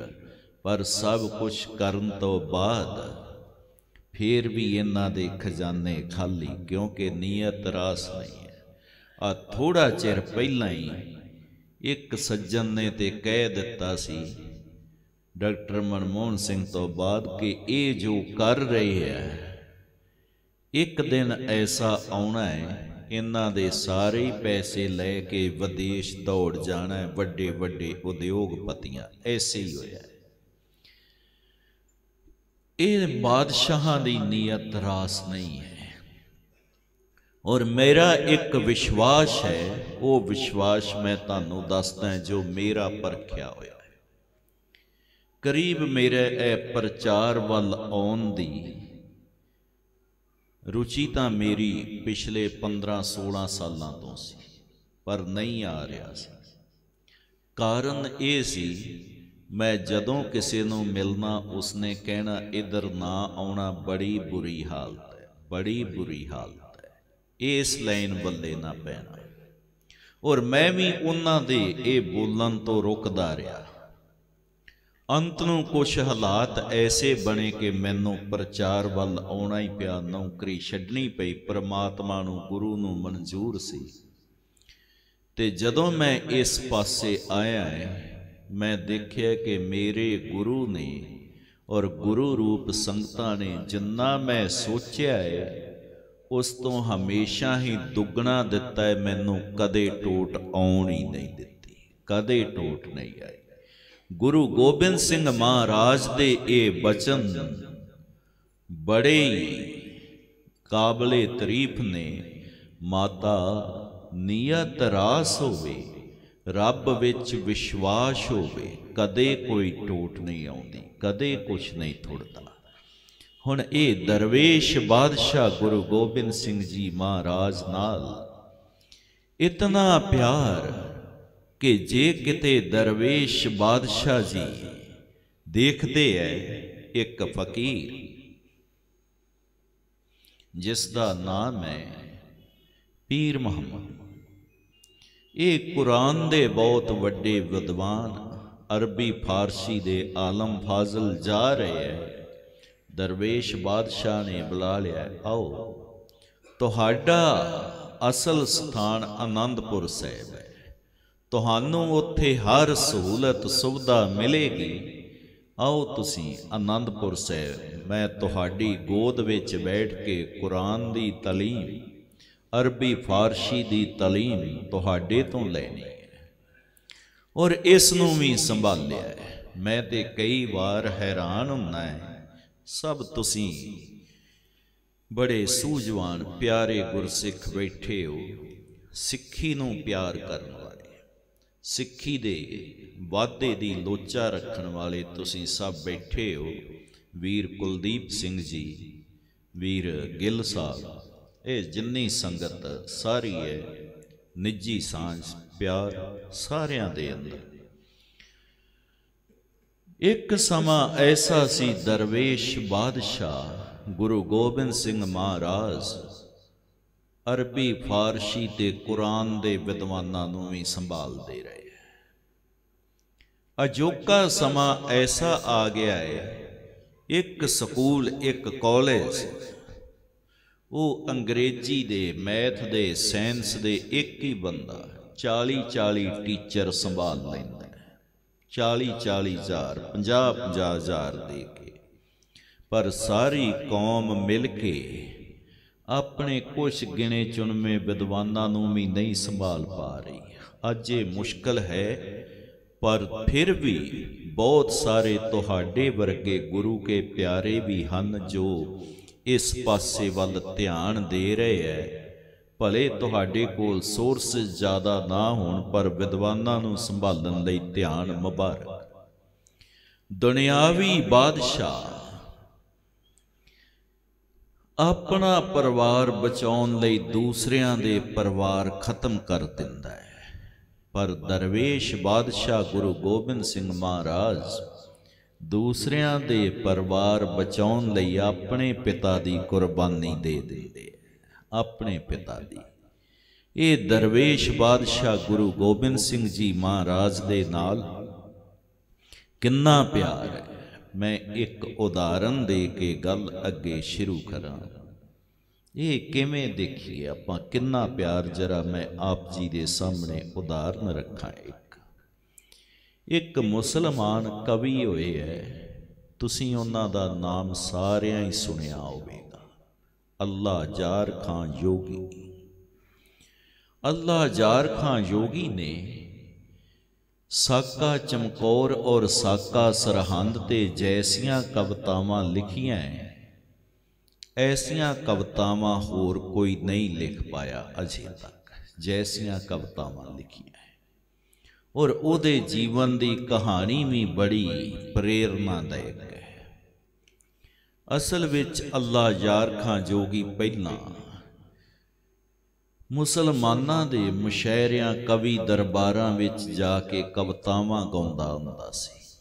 ਪਰ ਸਭ ਕੁਝ ਕਰਨ ਤੋਂ ਬਾਅਦ ਫੇਰ ਵੀ ਇਹਨਾਂ ਦੇ ਖਜ਼ਾਨੇ ਖਾਲੀ, ਕਿਉਂਕਿ ਨੀਅਤ ਰਾਸ ਨਹੀਂ ਹੈ। ਆ ਥੋੜਾ ਚਿਰ ਪਹਿਲਾਂ ਹੀ ਇੱਕ ਸੱਜਣ ਨੇ ਤੇ ਕਹਿ ਦਿੱਤਾ ਸੀ, ਡਾਕਟਰ ਮਨਮੋਹਨ ਸਿੰਘ ਤੋਂ ਬਾਅਦ ਕਿ ਇਹ ਜੋ ਕਰ ਰਹੇ ਹੈ, ਇੱਕ ਦਿਨ ਐਸਾ ਆਉਣਾ ਹੈ ਇਹਨਾਂ ਦੇ ਸਾਰੇ ਪੈਸੇ ਲੈ ਕੇ ਵਿਦੇਸ਼ ਦੌੜ ਜਾਣਾ ਹੈ ਵੱਡੇ ਵੱਡੇ ਉਦਯੋਗਪਤੀਆਂ। ਐਸੇ ਹੀ ਹੋਇਆ ਇਹ ਬਾਦਸ਼ਾਹਾਂ ਦੀ ਨੀਅਤ ਰਾਸ ਨਹੀਂ ਹੈ। ਔਰ ਮੇਰਾ ਇੱਕ ਵਿਸ਼ਵਾਸ ਹੈ, ਉਹ ਵਿਸ਼ਵਾਸ ਮੈਂ ਤੁਹਾਨੂੰ ਦੱਸਦਾ ਜੋ ਮੇਰਾ ਪਰਖਿਆ ਹੋਇਆ ਹੈ। ਕਰੀਬ ਮੇਰੇ ਇਹ ਪ੍ਰਚਾਰ ਵੱਲ ਆਉਣ ਦੀ ਰੁਚੀ ਤਾਂ ਮੇਰੀ ਪਿਛਲੇ 15 16 ਸਾਲਾਂ ਤੋਂ ਸੀ, ਪਰ ਨਹੀਂ ਆ ਰਿਹਾ ਸੀ। ਕਾਰਨ ਇਹ ਸੀ, ਮੈਂ ਜਦੋਂ ਕਿਸੇ ਨੂੰ ਮਿਲਣਾ, ਉਸਨੇ ਕਹਿਣਾ, ਇਧਰ ਨਾ ਆਉਣਾ, ਬੜੀ ਬੁਰੀ ਹਾਲਤ ਹੈ, ਬੜੀ ਬੁਰੀ ਹਾਲਤ ਹੈ। ਇਸ ਲਾਈਨ ਵੱਲੇ ਨਾ ਪੈਣਾ। ਔਰ ਮੈਂ ਵੀ ਉਹਨਾਂ ਦੇ ਇਹ ਬੋਲਣ ਤੋਂ ਰੁਕਦਾ ਰਿਹਾ। ਅੰਤ ਨੂੰ ਕੁਛ ਹਾਲਾਤ ਐਸੇ ਬਣੇ ਕਿ ਮੈਨੂੰ ਪ੍ਰਚਾਰ ਵੱਲ ਆਉਣਾ ਹੀ ਪਿਆ, ਨੌਕਰੀ ਛੱਡਣੀ ਪਈ, ਪ੍ਰਮਾਤਮਾ ਨੂੰ, ਗੁਰੂ ਨੂੰ ਮਨਜ਼ੂਰ ਸੀ। ਤੇ ਜਦੋਂ ਮੈਂ ਇਸ ਪਾਸੇ ਆਇਆ ਹੈ ਮੈਂ ਦੇਖਿਆ ਕਿ ਮੇਰੇ ਗੁਰੂ ਨੇ ਔਰ ਗੁਰੂ ਰੂਪ ਸੰਗਤਾਂ ਨੇ ਜਿੰਨਾ ਮੈਂ ਸੋਚਿਆ ਹੈ ਉਸ ਤੋਂ ਹਮੇਸ਼ਾ ਹੀ ਦੁੱਗਣਾ ਦਿੱਤਾ ਹੈ ਮੈਨੂੰ ਕਦੇ ਟੋਟ ਆਉਣ ਹੀ ਨਹੀਂ ਦਿੱਤੀ, ਕਦੇ ਟੋਟ ਨਹੀਂ ਆਈ। ਗੁਰੂ ਗੋਬਿੰਦ ਸਿੰਘ ਮਹਾਰਾਜ ਦੇ ਇਹ ਬਚਨ ਬੜੇ ਕਾਬਲੇ ਤਾਰੀਫ ਨੇ। ਮਾਤਾ, ਨੀਅਤ ਰਾਸ ਹੋਵੇ, ਰੱਬ ਵਿੱਚ ਵਿਸ਼ਵਾਸ ਹੋਵੇ, ਕਦੇ ਕੋਈ ਟੋਟ ਨਹੀਂ ਆਉਂਦੀ, ਕਦੇ ਕੁਛ ਨਹੀਂ ਥੁੜਦਾ। ਹੁਣ ਇਹ ਦਰਵੇਸ਼ ਬਾਦਸ਼ਾਹ ਗੁਰੂ ਗੋਬਿੰਦ ਸਿੰਘ ਜੀ ਮਹਾਰਾਜ ਨਾਲ ਇਤਨਾ ਪਿਆਰ ਕਿ ਜੇ ਕਿਤੇ ਦਰਵੇਸ਼ ਬਾਦਸ਼ਾਹ ਜੀ ਦੇਖਦੇ ਐ ਇੱਕ ਫਕੀਰ, ਜਿਸ ਦਾ ਨਾਮ ਹੈ ਪੀਰ ਮੁਹੰਮਦ। ਇਹ ਕੁਰਾਨ ਦੇ ਬਹੁਤ ਵੱਡੇ ਵਿਦਵਾਨ ਅਰਬੀ ਫਾਰਸੀ ਦੇ ਆਲਮ ਫਾਜ਼ਲ ਜਾ ਰਹੇ ਹੈ ਦਰਵੇਸ਼ ਬਾਦਸ਼ਾਹ ਨੇ ਬੁਲਾ ਲਿਆ, ਆਓ, ਤੁਹਾਡਾ ਅਸਲ ਸਥਾਨ ਆਨੰਦਪੁਰ ਸਾਹਿਬ। ਤੁਹਾਨੂੰ ਉੱਥੇ ਹਰ ਸਹੂਲਤ, ਸੁਵਿਧਾ ਮਿਲੇਗੀ। ਆਓ ਤੁਸੀਂ ਆਨੰਦਪੁਰ ਸਾਹਿਬ। ਮੈਂ ਤੁਹਾਡੀ ਗੋਦ ਵਿੱਚ ਬੈਠ ਕੇ ਕੁਰਾਨ ਦੀ ਤਾਲੀਮ, ਅਰਬੀ ਫਾਰਸੀ ਦੀ ਤਾਲੀਮ ਤੁਹਾਡੇ ਤੋਂ ਲੈਣੀ ਹੈ ਔਰ ਇਸ ਨੂੰ ਵੀ ਸੰਭਾਲਿਆ ਹੈ। ਮੈਂ ਤੇ ਕਈ ਵਾਰ ਹੈਰਾਨ ਹੁੰਦਾ ਹੈ। ਸਭ ਤੁਸੀਂ ਬੜੇ ਸੂਝਵਾਨ, ਪਿਆਰੇ ਗੁਰਸਿੱਖ ਬੈਠੇ ਹੋ। ਸਿੱਖੀ ਨੂੰ ਪਿਆਰ ਕਰਨ। ਸਿੱਖੀ ਦੇ ਵਾਅਦੇ ਦੀ ਲੋਚਾ ਰੱਖਣ ਵਾਲੇ ਤੁਸੀਂ ਸਭ ਬੈਠੇ ਹੋ। ਵੀਰ ਕੁਲਦੀਪ ਸਿੰਘ ਜੀ, ਵੀਰ ਗਿੱਲ ਸਾਹਿਬ, ਇਹ ਜਿੰਨੀ ਸੰਗਤ ਸਾਰੀ ਹੈ, ਨਿੱਜੀ ਸਾਂਝ, ਪਿਆਰ ਸਾਰਿਆਂ ਦੇ ਅੰਦਰ। ਇੱਕ ਸਮਾਂ ਐਸਾ ਸੀ, ਦਰਵੇਸ਼ ਬਾਦਸ਼ਾਹ ਗੁਰੂ ਗੋਬਿੰਦ ਸਿੰਘ ਮਹਾਰਾਜ ਅਰਬੀ, ਫਾਰਸੀ ਤੇ ਕੁਰਾਨ ਦੇ ਵਿਦਵਾਨਾਂ ਨੂੰ ਵੀ ਸੰਭਾਲਦੇ ਰਹੇ। ਅਜੋਕਾ ਸਮਾਂ ਐਸਾ ਆ ਗਿਆ ਹੈ, ਇੱਕ ਸਕੂਲ, ਇੱਕ ਕਾਲਜ। ਉਹ ਅੰਗਰੇਜ਼ੀ ਦੇ, ਮੈਥ ਦੇ, ਸਾਇੰਸ ਦੇ ਇੱਕ ਹੀ ਬੰਦਾ 40 40 ਟੀਚਰ ਸੰਭਾਲ ਲੈਂਦਾ 40 40 ਹਜ਼ਾਰ 50 50 ਹਜ਼ਾਰ ਦੇ ਕੇ। ਪਰ ਸਾਰੀ ਕੌਮ ਮਿਲ ਕੇ ਆਪਣੇ ਕੁਝ ਗਿਣੇ ਚੁਣਵੇਂ ਵਿਦਵਾਨਾਂ ਨੂੰ ਵੀ ਨਹੀਂ ਸੰਭਾਲ ਪਾ ਰਹੀ। ਅੱਜ ਇਹ ਮੁਸ਼ਕਲ ਹੈ, ਪਰ ਫਿਰ ਵੀ ਬਹੁਤ ਸਾਰੇ ਤੁਹਾਡੇ ਵਰਗੇ ਗੁਰੂ ਕੇ ਪਿਆਰੇ ਵੀ ਹਨ ਜੋ ਇਸ ਪਾਸੇ ਵੱਲ ਧਿਆਨ ਦੇ ਰਹੇ ਹੈ ਭਲੇ ਤੁਹਾਡੇ ਕੋਲ ਸੋਰਸ ਜ਼ਿਆਦਾ ਨਾ ਹੋਣ, ਪਰ ਵਿਦਵਾਨਾਂ ਨੂੰ ਸੰਭਾਲਣ ਲਈ ਧਿਆਨ ਮੁਬਾਰਕ। ਦੁਨਿਆਵੀ ਬਾਦਸ਼ਾਹ ਆਪਣਾ ਪਰਿਵਾਰ ਬਚਾਉਣ ਲਈ ਦੂਸਰਿਆਂ ਦੇ ਪਰਿਵਾਰ ਖਤਮ ਕਰ ਦਿੰਦਾ ਹੈ। ਪਰ ਦਰਵੇਸ਼ ਬਾਦਸ਼ਾਹ ਗੁਰੂ ਗੋਬਿੰਦ ਸਿੰਘ ਮਹਾਰਾਜ ਦੂਸਰਿਆਂ ਦੇ ਪਰਿਵਾਰ ਬਚਾਉਣ ਲਈ ਆਪਣੇ ਪਿਤਾ ਦੀ ਕੁਰਬਾਨੀ ਦੇ ਦਿੰਦੇ ਆਪਣੇ ਪਿਤਾ ਦੀ। ਇਹ ਦਰਵੇਸ਼ ਬਾਦਸ਼ਾਹ ਗੁਰੂ ਗੋਬਿੰਦ ਸਿੰਘ ਜੀ ਮਹਾਰਾਜ ਦੇ ਨਾਲ ਕਿੰਨਾ ਪਿਆਰ ਹੈ। ਮੈਂ ਇੱਕ ਉਦਾਹਰਨ ਦੇ ਕੇ ਗੱਲ ਅੱਗੇ ਸ਼ੁਰੂ ਕਰਾਂ। ਇਹ ਕਿਵੇਂ ਦੇਖੀਏ ਆਪਾਂ ਕਿੰਨਾ ਪਿਆਰ ਜਰਾ ਮੈਂ ਆਪ ਜੀ ਦੇ ਸਾਹਮਣੇ ਉਦਾਹਰਨ ਰੱਖਾਂ ਇੱਕ। ਇੱਕ ਮੁਸਲਮਾਨ ਕਵੀ ਹੋਏ ਹੈ, ਤੁਸੀਂ ਉਹਨਾਂ ਦਾ ਨਾਮ ਸਾਰਿਆਂ ਹੀ ਸੁਣਿਆ ਹੋਵੇਗਾ। ਅੱਲਾ ਜਾਰ ਖਾਨ ਯੋਗੀ। ਅੱਲਾ ਜਾਰ ਖਾਂ ਯੋਗੀ ਨੇ ਸਾਕਾ ਚਮਕੌਰ ਔਰ ਸਾਕਾ ਸਰਹੰਦ ਤੇ ਜੈਸੀਆਂ ਕਵਤਾਵਾਂ ਲਿਖੀਆਂ ਐਸੀਆਂ ਕਵਤਾਵਾਂ ਹੋਰ ਕੋਈ ਨਹੀਂ ਲਿਖ ਪਾਇਆ ਅਜੇ ਤੱਕ। ਜੈਸੀਆਂ ਕਵਤਾਵਾਂ ਲਿਖੀਆਂ ਔਰ ਉਹਦੇ ਜੀਵਨ ਦੀ ਕਹਾਣੀ ਵੀ ਬੜੀ ਪ੍ਰੇਰਨਾਦਾਇਕ ਹੈ ਅਸਲ ਵਿੱਚ ਅੱਲਾ ਯਾਰ ਖਾਂ ਜੋਗੀ ਪਹਿਲਾਂ ਮੁਸਲਮਾਨਾਂ ਦੇ ਮੁਸ਼ਾਇਰਿਆਂ ਕਵੀ ਦਰਬਾਰਾਂ ਵਿੱਚ ਜਾ ਕੇ ਕਵਤਾਵਾਂ ਗਾਉਂਦਾ ਹੁੰਦਾ ਸੀ।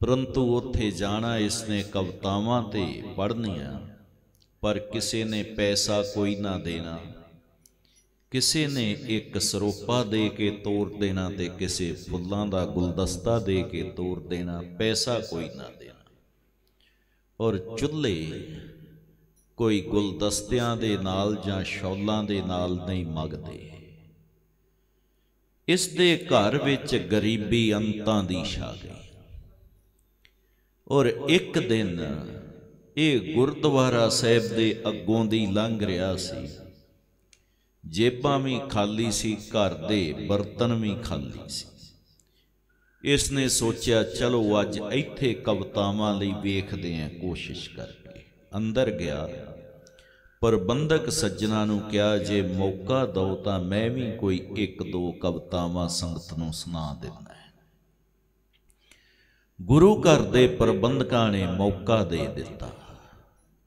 ਪਰੰਤੂ ਉੱਥੇ ਜਾਣਾ ਇਸਨੇ ਕਵਤਾਵਾਂ ਤੇ ਪੜ੍ਹਨੀਆਂ, ਪਰ ਕਿਸੇ ਨੇ ਪੈਸਾ ਕੋਈ ਨਾ ਦੇਣਾ। ਕਿਸੇ ਨੇ ਇੱਕ ਸਰੋਪਾ ਦੇ ਕੇ ਤੋਰ ਦੇਣਾ ਤੇ ਕਿਸੇ ਫੁੱਲਾਂ ਦਾ ਗੁਲਦਸਤਾ ਦੇ ਕੇ ਤੋਰ ਦੇਣਾ, ਪੈਸਾ ਕੋਈ ਨਾ ਦੇਣਾ। ਔਰ ਚੁੱਲ੍ਹੇ ਕੋਈ ਗੁਲਦਸਤਿਆਂ ਦੇ ਨਾਲ ਜਾਂ ਸ਼ੌਲਾਂ ਦੇ ਨਾਲ ਨਹੀਂ ਮੰਗਦੇ। ਇਸ ਦੇ ਘਰ ਵਿੱਚ ਗਰੀਬੀ ਅੰਤਾਂ ਦੀ ਛਾ ਗਈ। ਔਰ ਇੱਕ ਦਿਨ ਇਹ ਗੁਰਦੁਆਰਾ ਸਾਹਿਬ ਦੇ ਅੱਗੋਂ ਦੀ ਲੰਘ ਰਿਹਾ ਸੀ। ਜੇਬਾਂ ਵੀ ਖਾਲੀ ਸੀ, ਘਰ ਦੇ ਬਰਤਨ ਵੀ ਖਾਲੀ ਸੀ। ਇਸ ਨੇ ਸੋਚਿਆ, ਚਲੋ ਅੱਜ ਇੱਥੇ ਕਵਤਾਵਾਂ ਲਈ ਵੇਖਦੇ ਆਂ ਕੋਸ਼ਿਸ਼ ਕਰਕੇ। ਅੰਦਰ ਗਿਆ। ਪ੍ਰਬੰਧਕ ਸੱਜਣਾ ਨੂੰ ਕਿਹਾ, ਜੇ ਮੌਕਾ ਦੋ ਤਾਂ ਮੈਂ ਵੀ ਕੋਈ ਇੱਕ ਦੋ ਕਵਤਾਵਾਂ ਸੰਗਤ ਨੂੰ ਸੁਣਾ ਦਿੰਦਾ ਗੁਰੂ ਘਰ ਦੇ ਪ੍ਰਬੰਧਕਾਂ ਨੇ ਮੌਕਾ ਦੇ ਦਿੱਤਾ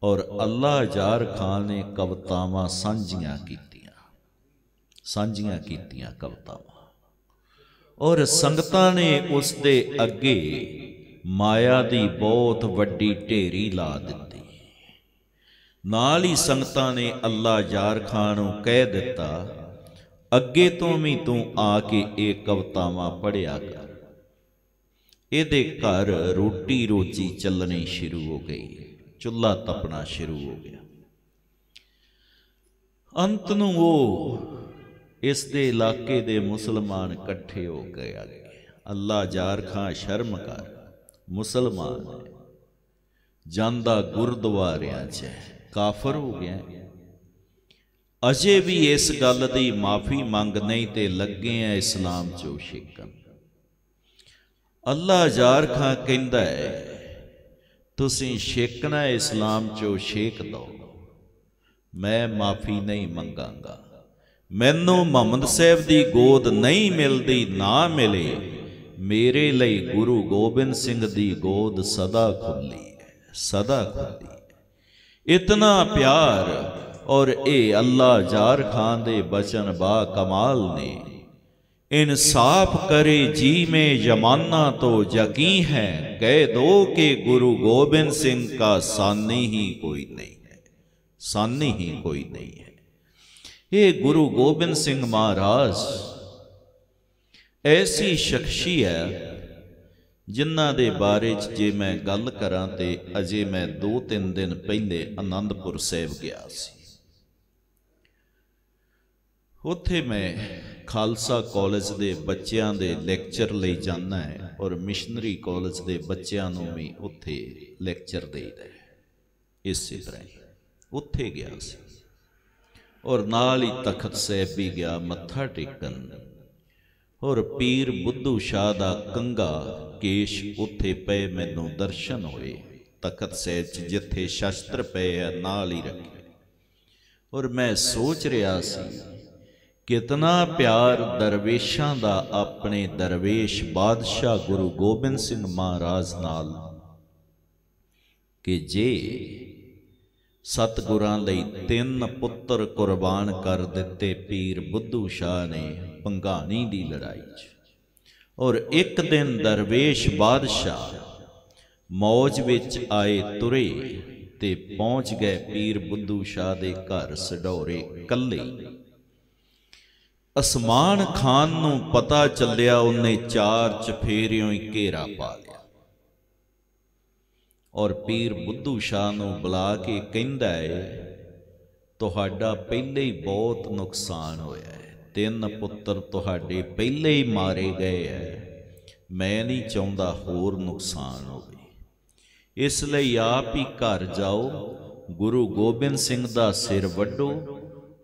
ਔਰ ਅੱਲਾ ਜਾਰ ਖਾਨ ਨੇ ਕਵਤਾਵਾਂ ਸਾਂਝੀਆਂ ਕੀਤੀਆਂ ਸਾਂਝੀਆਂ ਕੀਤੀਆਂ ਕਵਤਾਵਾਂ। ਔਰ ਸੰਗਤਾਂ ਨੇ ਉਸ ਦੇ ਅੱਗੇ ਮਾਇਆ ਦੀ ਬਹੁਤ ਵੱਡੀ ਢੇਰੀ ਲਾ ਦਿੱਤੀ। ਨਾਲ ਹੀ ਸੰਗਤਾਂ ਨੇ ਅੱਲਾ ਯਾਰ ਖਾਨ ਨੂੰ ਕਹਿ ਦਿੱਤਾ, ਅੱਗੇ ਤੋਂ ਵੀ ਤੂੰ ਆ ਕੇ ਇਹ ਕਵਤਾਵਾਂ ਪੜਿਆ ਕਰ। ਇਹਦੇ ਘਰ ਰੋਟੀ ਰੋਜੀ ਚੱਲਣੀ ਸ਼ੁਰੂ ਹੋ ਗਈ, ਚੁੱਲ੍ਹਾ ਤਪਣਾ ਸ਼ੁਰੂ ਹੋ ਗਿਆ। ਅੰਤ ਨੂੰ ਉਹ ਇਸ ਦੇ ਇਲਾਕੇ ਦੇ ਮੁਸਲਮਾਨ ਇਕੱਠੇ ਹੋ ਗਏ ਆ ਅੱਲਾ ਜਾਰ ਖਾਂ ਸ਼ਰਮ ਕਰ, ਮੁਸਲਮਾਨ ਜਾਂਦਾ ਗੁਰਦੁਆਰਿਆਂ 'ਚ ਕਾਫਰ ਹੋ ਗਿਆ। ਅਜੇ ਵੀ ਇਸ ਗੱਲ ਦੀ ਮਾਫੀ ਮੰਗ ਨਹੀਂ ਤੇ ਲੱਗੇ ਆ ਇਸਲਾਮ 'ਚੋਂ ਛੇਕਣ। ਅੱਲਾ ਜਾਰ ਖਾਂ ਕਹਿੰਦਾ ਹੈ, ਤੁਸੀਂ ਛੇਕਣਾ ਇਸਲਾਮ 'ਚੋਂ ਛੇਕ ਦੋ। ਮੈਂ ਮਾਫੀ ਨਹੀਂ ਮੰਗਾਂਗਾ। ਮੈਨੂੰ ਮੁਹੰਮਦ ਸਾਹਿਬ ਦੀ ਗੋਦ ਨਹੀਂ ਮਿਲਦੀ, ਨਾ ਮਿਲੇ। ਮੇਰੇ ਲਈ ਗੁਰੂ ਗੋਬਿੰਦ ਸਿੰਘ ਦੀ ਗੋਦ ਸਦਾ ਖੁੱਲੀ ਹੈ, ਸਦਾ ਖੁੱਲੀ ਇਤਨਾ ਪਿਆਰ ਔਰ ਇਹ ਅੱਲਾ ਜਾਰ ਖਾਨ ਦੇ ਬਚਨ ਬਾ ਕਮਾਲ ਨੇ। ਇਨਸਾਫ ਕਰੇ ਜੀ ਮੇ ਜਮਾਨਾ ਤੋ ਯਕੀ ਹੈ, ਕਹਿ ਦੋ ਕਿ ਗੁਰੂ ਗੋਬਿੰਦ ਸਿੰਘ ਕਾ ਸਾਨੀ ਹੀ ਕੋਈ ਨਹੀਂ ਹੈ। ਸਾਨੀ ਹੀ ਕੋਈ ਨਹੀਂ ਹੈ। ਇਹ ਗੁਰੂ ਗੋਬਿੰਦ ਸਿੰਘ ਮਹਾਰਾਜ, ਐਸੀ ਸ਼ਖਸੀ ਹੈ ਜਿਨ੍ਹਾਂ ਦੇ ਬਾਰੇ ਚ ਜੇ ਮੈਂ ਗੱਲ ਕਰਾਂ ਤੇ ਅਜੇ ਮੈਂ 2-3 ਦਿਨ ਪਹਿਲੇ ਆਨੰਦਪੁਰ ਸਾਹਿਬ ਗਿਆ ਸੀ। ਉੱਥੇ ਮੈਂ ਖਾਲਸਾ ਕਾਲਜ ਦੇ ਬੱਚਿਆਂ ਦੇ ਲੈਕਚਰ ਲਈ ਜਾਂਦਾ ਹੈ ਔਰ ਮਿਸ਼ਨਰੀ ਕਾਲਜ ਦੇ ਬੱਚਿਆਂ ਨੂੰ ਵੀ ਉੱਥੇ ਲੈਕਚਰ ਦੇਈਦਾ ਹੈ। ਇਸੇ ਤਰ੍ਹਾਂ ਉੱਥੇ ਗਿਆ ਸੀ। ਔਰ ਨਾਲ ਹੀ ਤਖਤ ਸਾਹਿਬ ਵੀ ਗਿਆ, ਮੱਥਾ ਟੇਕਣ। ਔਰ ਪੀਰ ਬੁੱਧੂ ਸ਼ਾਹ ਦਾ ਕੰਗਾ ਕੇਸ਼ ਉੱਥੇ ਪਏ ਮੈਨੂੰ ਦਰਸ਼ਨ ਹੋਏ। ਤਖਤ ਸਾਹਿਬ 'ਚ ਜਿੱਥੇ ਸ਼ਸਤਰ ਪਏ ਆ, ਨਾਲ ਹੀ ਰੱਖੇ। ਔਰ ਮੈਂ ਸੋਚ ਰਿਹਾ ਸੀ, ਕਿਤਨਾ ਪਿਆਰ ਦਰਵੇਸ਼ਾਂ ਦਾ ਆਪਣੇ ਦਰਵੇਸ਼ ਬਾਦਸ਼ਾਹ ਗੁਰੂ ਗੋਬਿੰਦ ਸਿੰਘ ਮਹਾਰਾਜ ਨਾਲ। ਕਿ ਜੇ ਸਤਗੁਰਾਂ ਲਈ ਤਿੰਨ ਪੁੱਤਰ ਕੁਰਬਾਨ ਕਰ ਦਿੱਤੇ ਪੀਰ ਬੁੱਧੂ ਸ਼ਾਹ ਨੇ ਪੰਗਾਣੀ ਦੀ ਲੜਾਈ 'ਚ। ਔਰ ਇੱਕ ਦਿਨ ਦਰਵੇਸ਼ ਬਾਦਸ਼ਾਹ ਮੌਜ ਵਿੱਚ ਆਏ ਤੁਰੇ ਤੇ ਪਹੁੰਚ ਗਏ ਪੀਰ ਬੁੱਧੂ ਸ਼ਾਹ ਦੇ ਘਰ ਸਡੌਰੇ ਕੱਲੇ ਅਸਮਾਨ ਖਾਨ ਨੂੰ ਪਤਾ ਚੱਲਿਆ ਉਹਨੇ ਚਾਰ ਚਫੇਰਿਓਂ ਹੀ ਘੇਰਾ ਪਾ ਔਰ ਪੀਰ ਬੁੱਧੂ ਸ਼ਾਹ ਨੂੰ ਬੁਲਾ ਕੇ ਕਹਿੰਦਾ ਹੈ ਤੁਹਾਡਾ ਪਹਿਲੇ ਹੀ ਬਹੁਤ ਨੁਕਸਾਨ ਹੋਇਆ ਹੈ ਤਿੰਨ ਪੁੱਤਰ ਤੁਹਾਡੇ ਪਹਿਲੇ ਹੀ ਮਾਰੇ ਗਏ ਹੈ ਮੈਂ ਨਹੀਂ ਚਾਹੁੰਦਾ ਹੋਰ ਨੁਕਸਾਨ ਹੋਵੇ। ਇਸ ਲਈ ਆਪ ਹੀ ਘਰ ਜਾਓ, ਗੁਰੂ ਗੋਬਿੰਦ ਸਿੰਘ ਦਾ ਸਿਰ ਵੱਢੋ,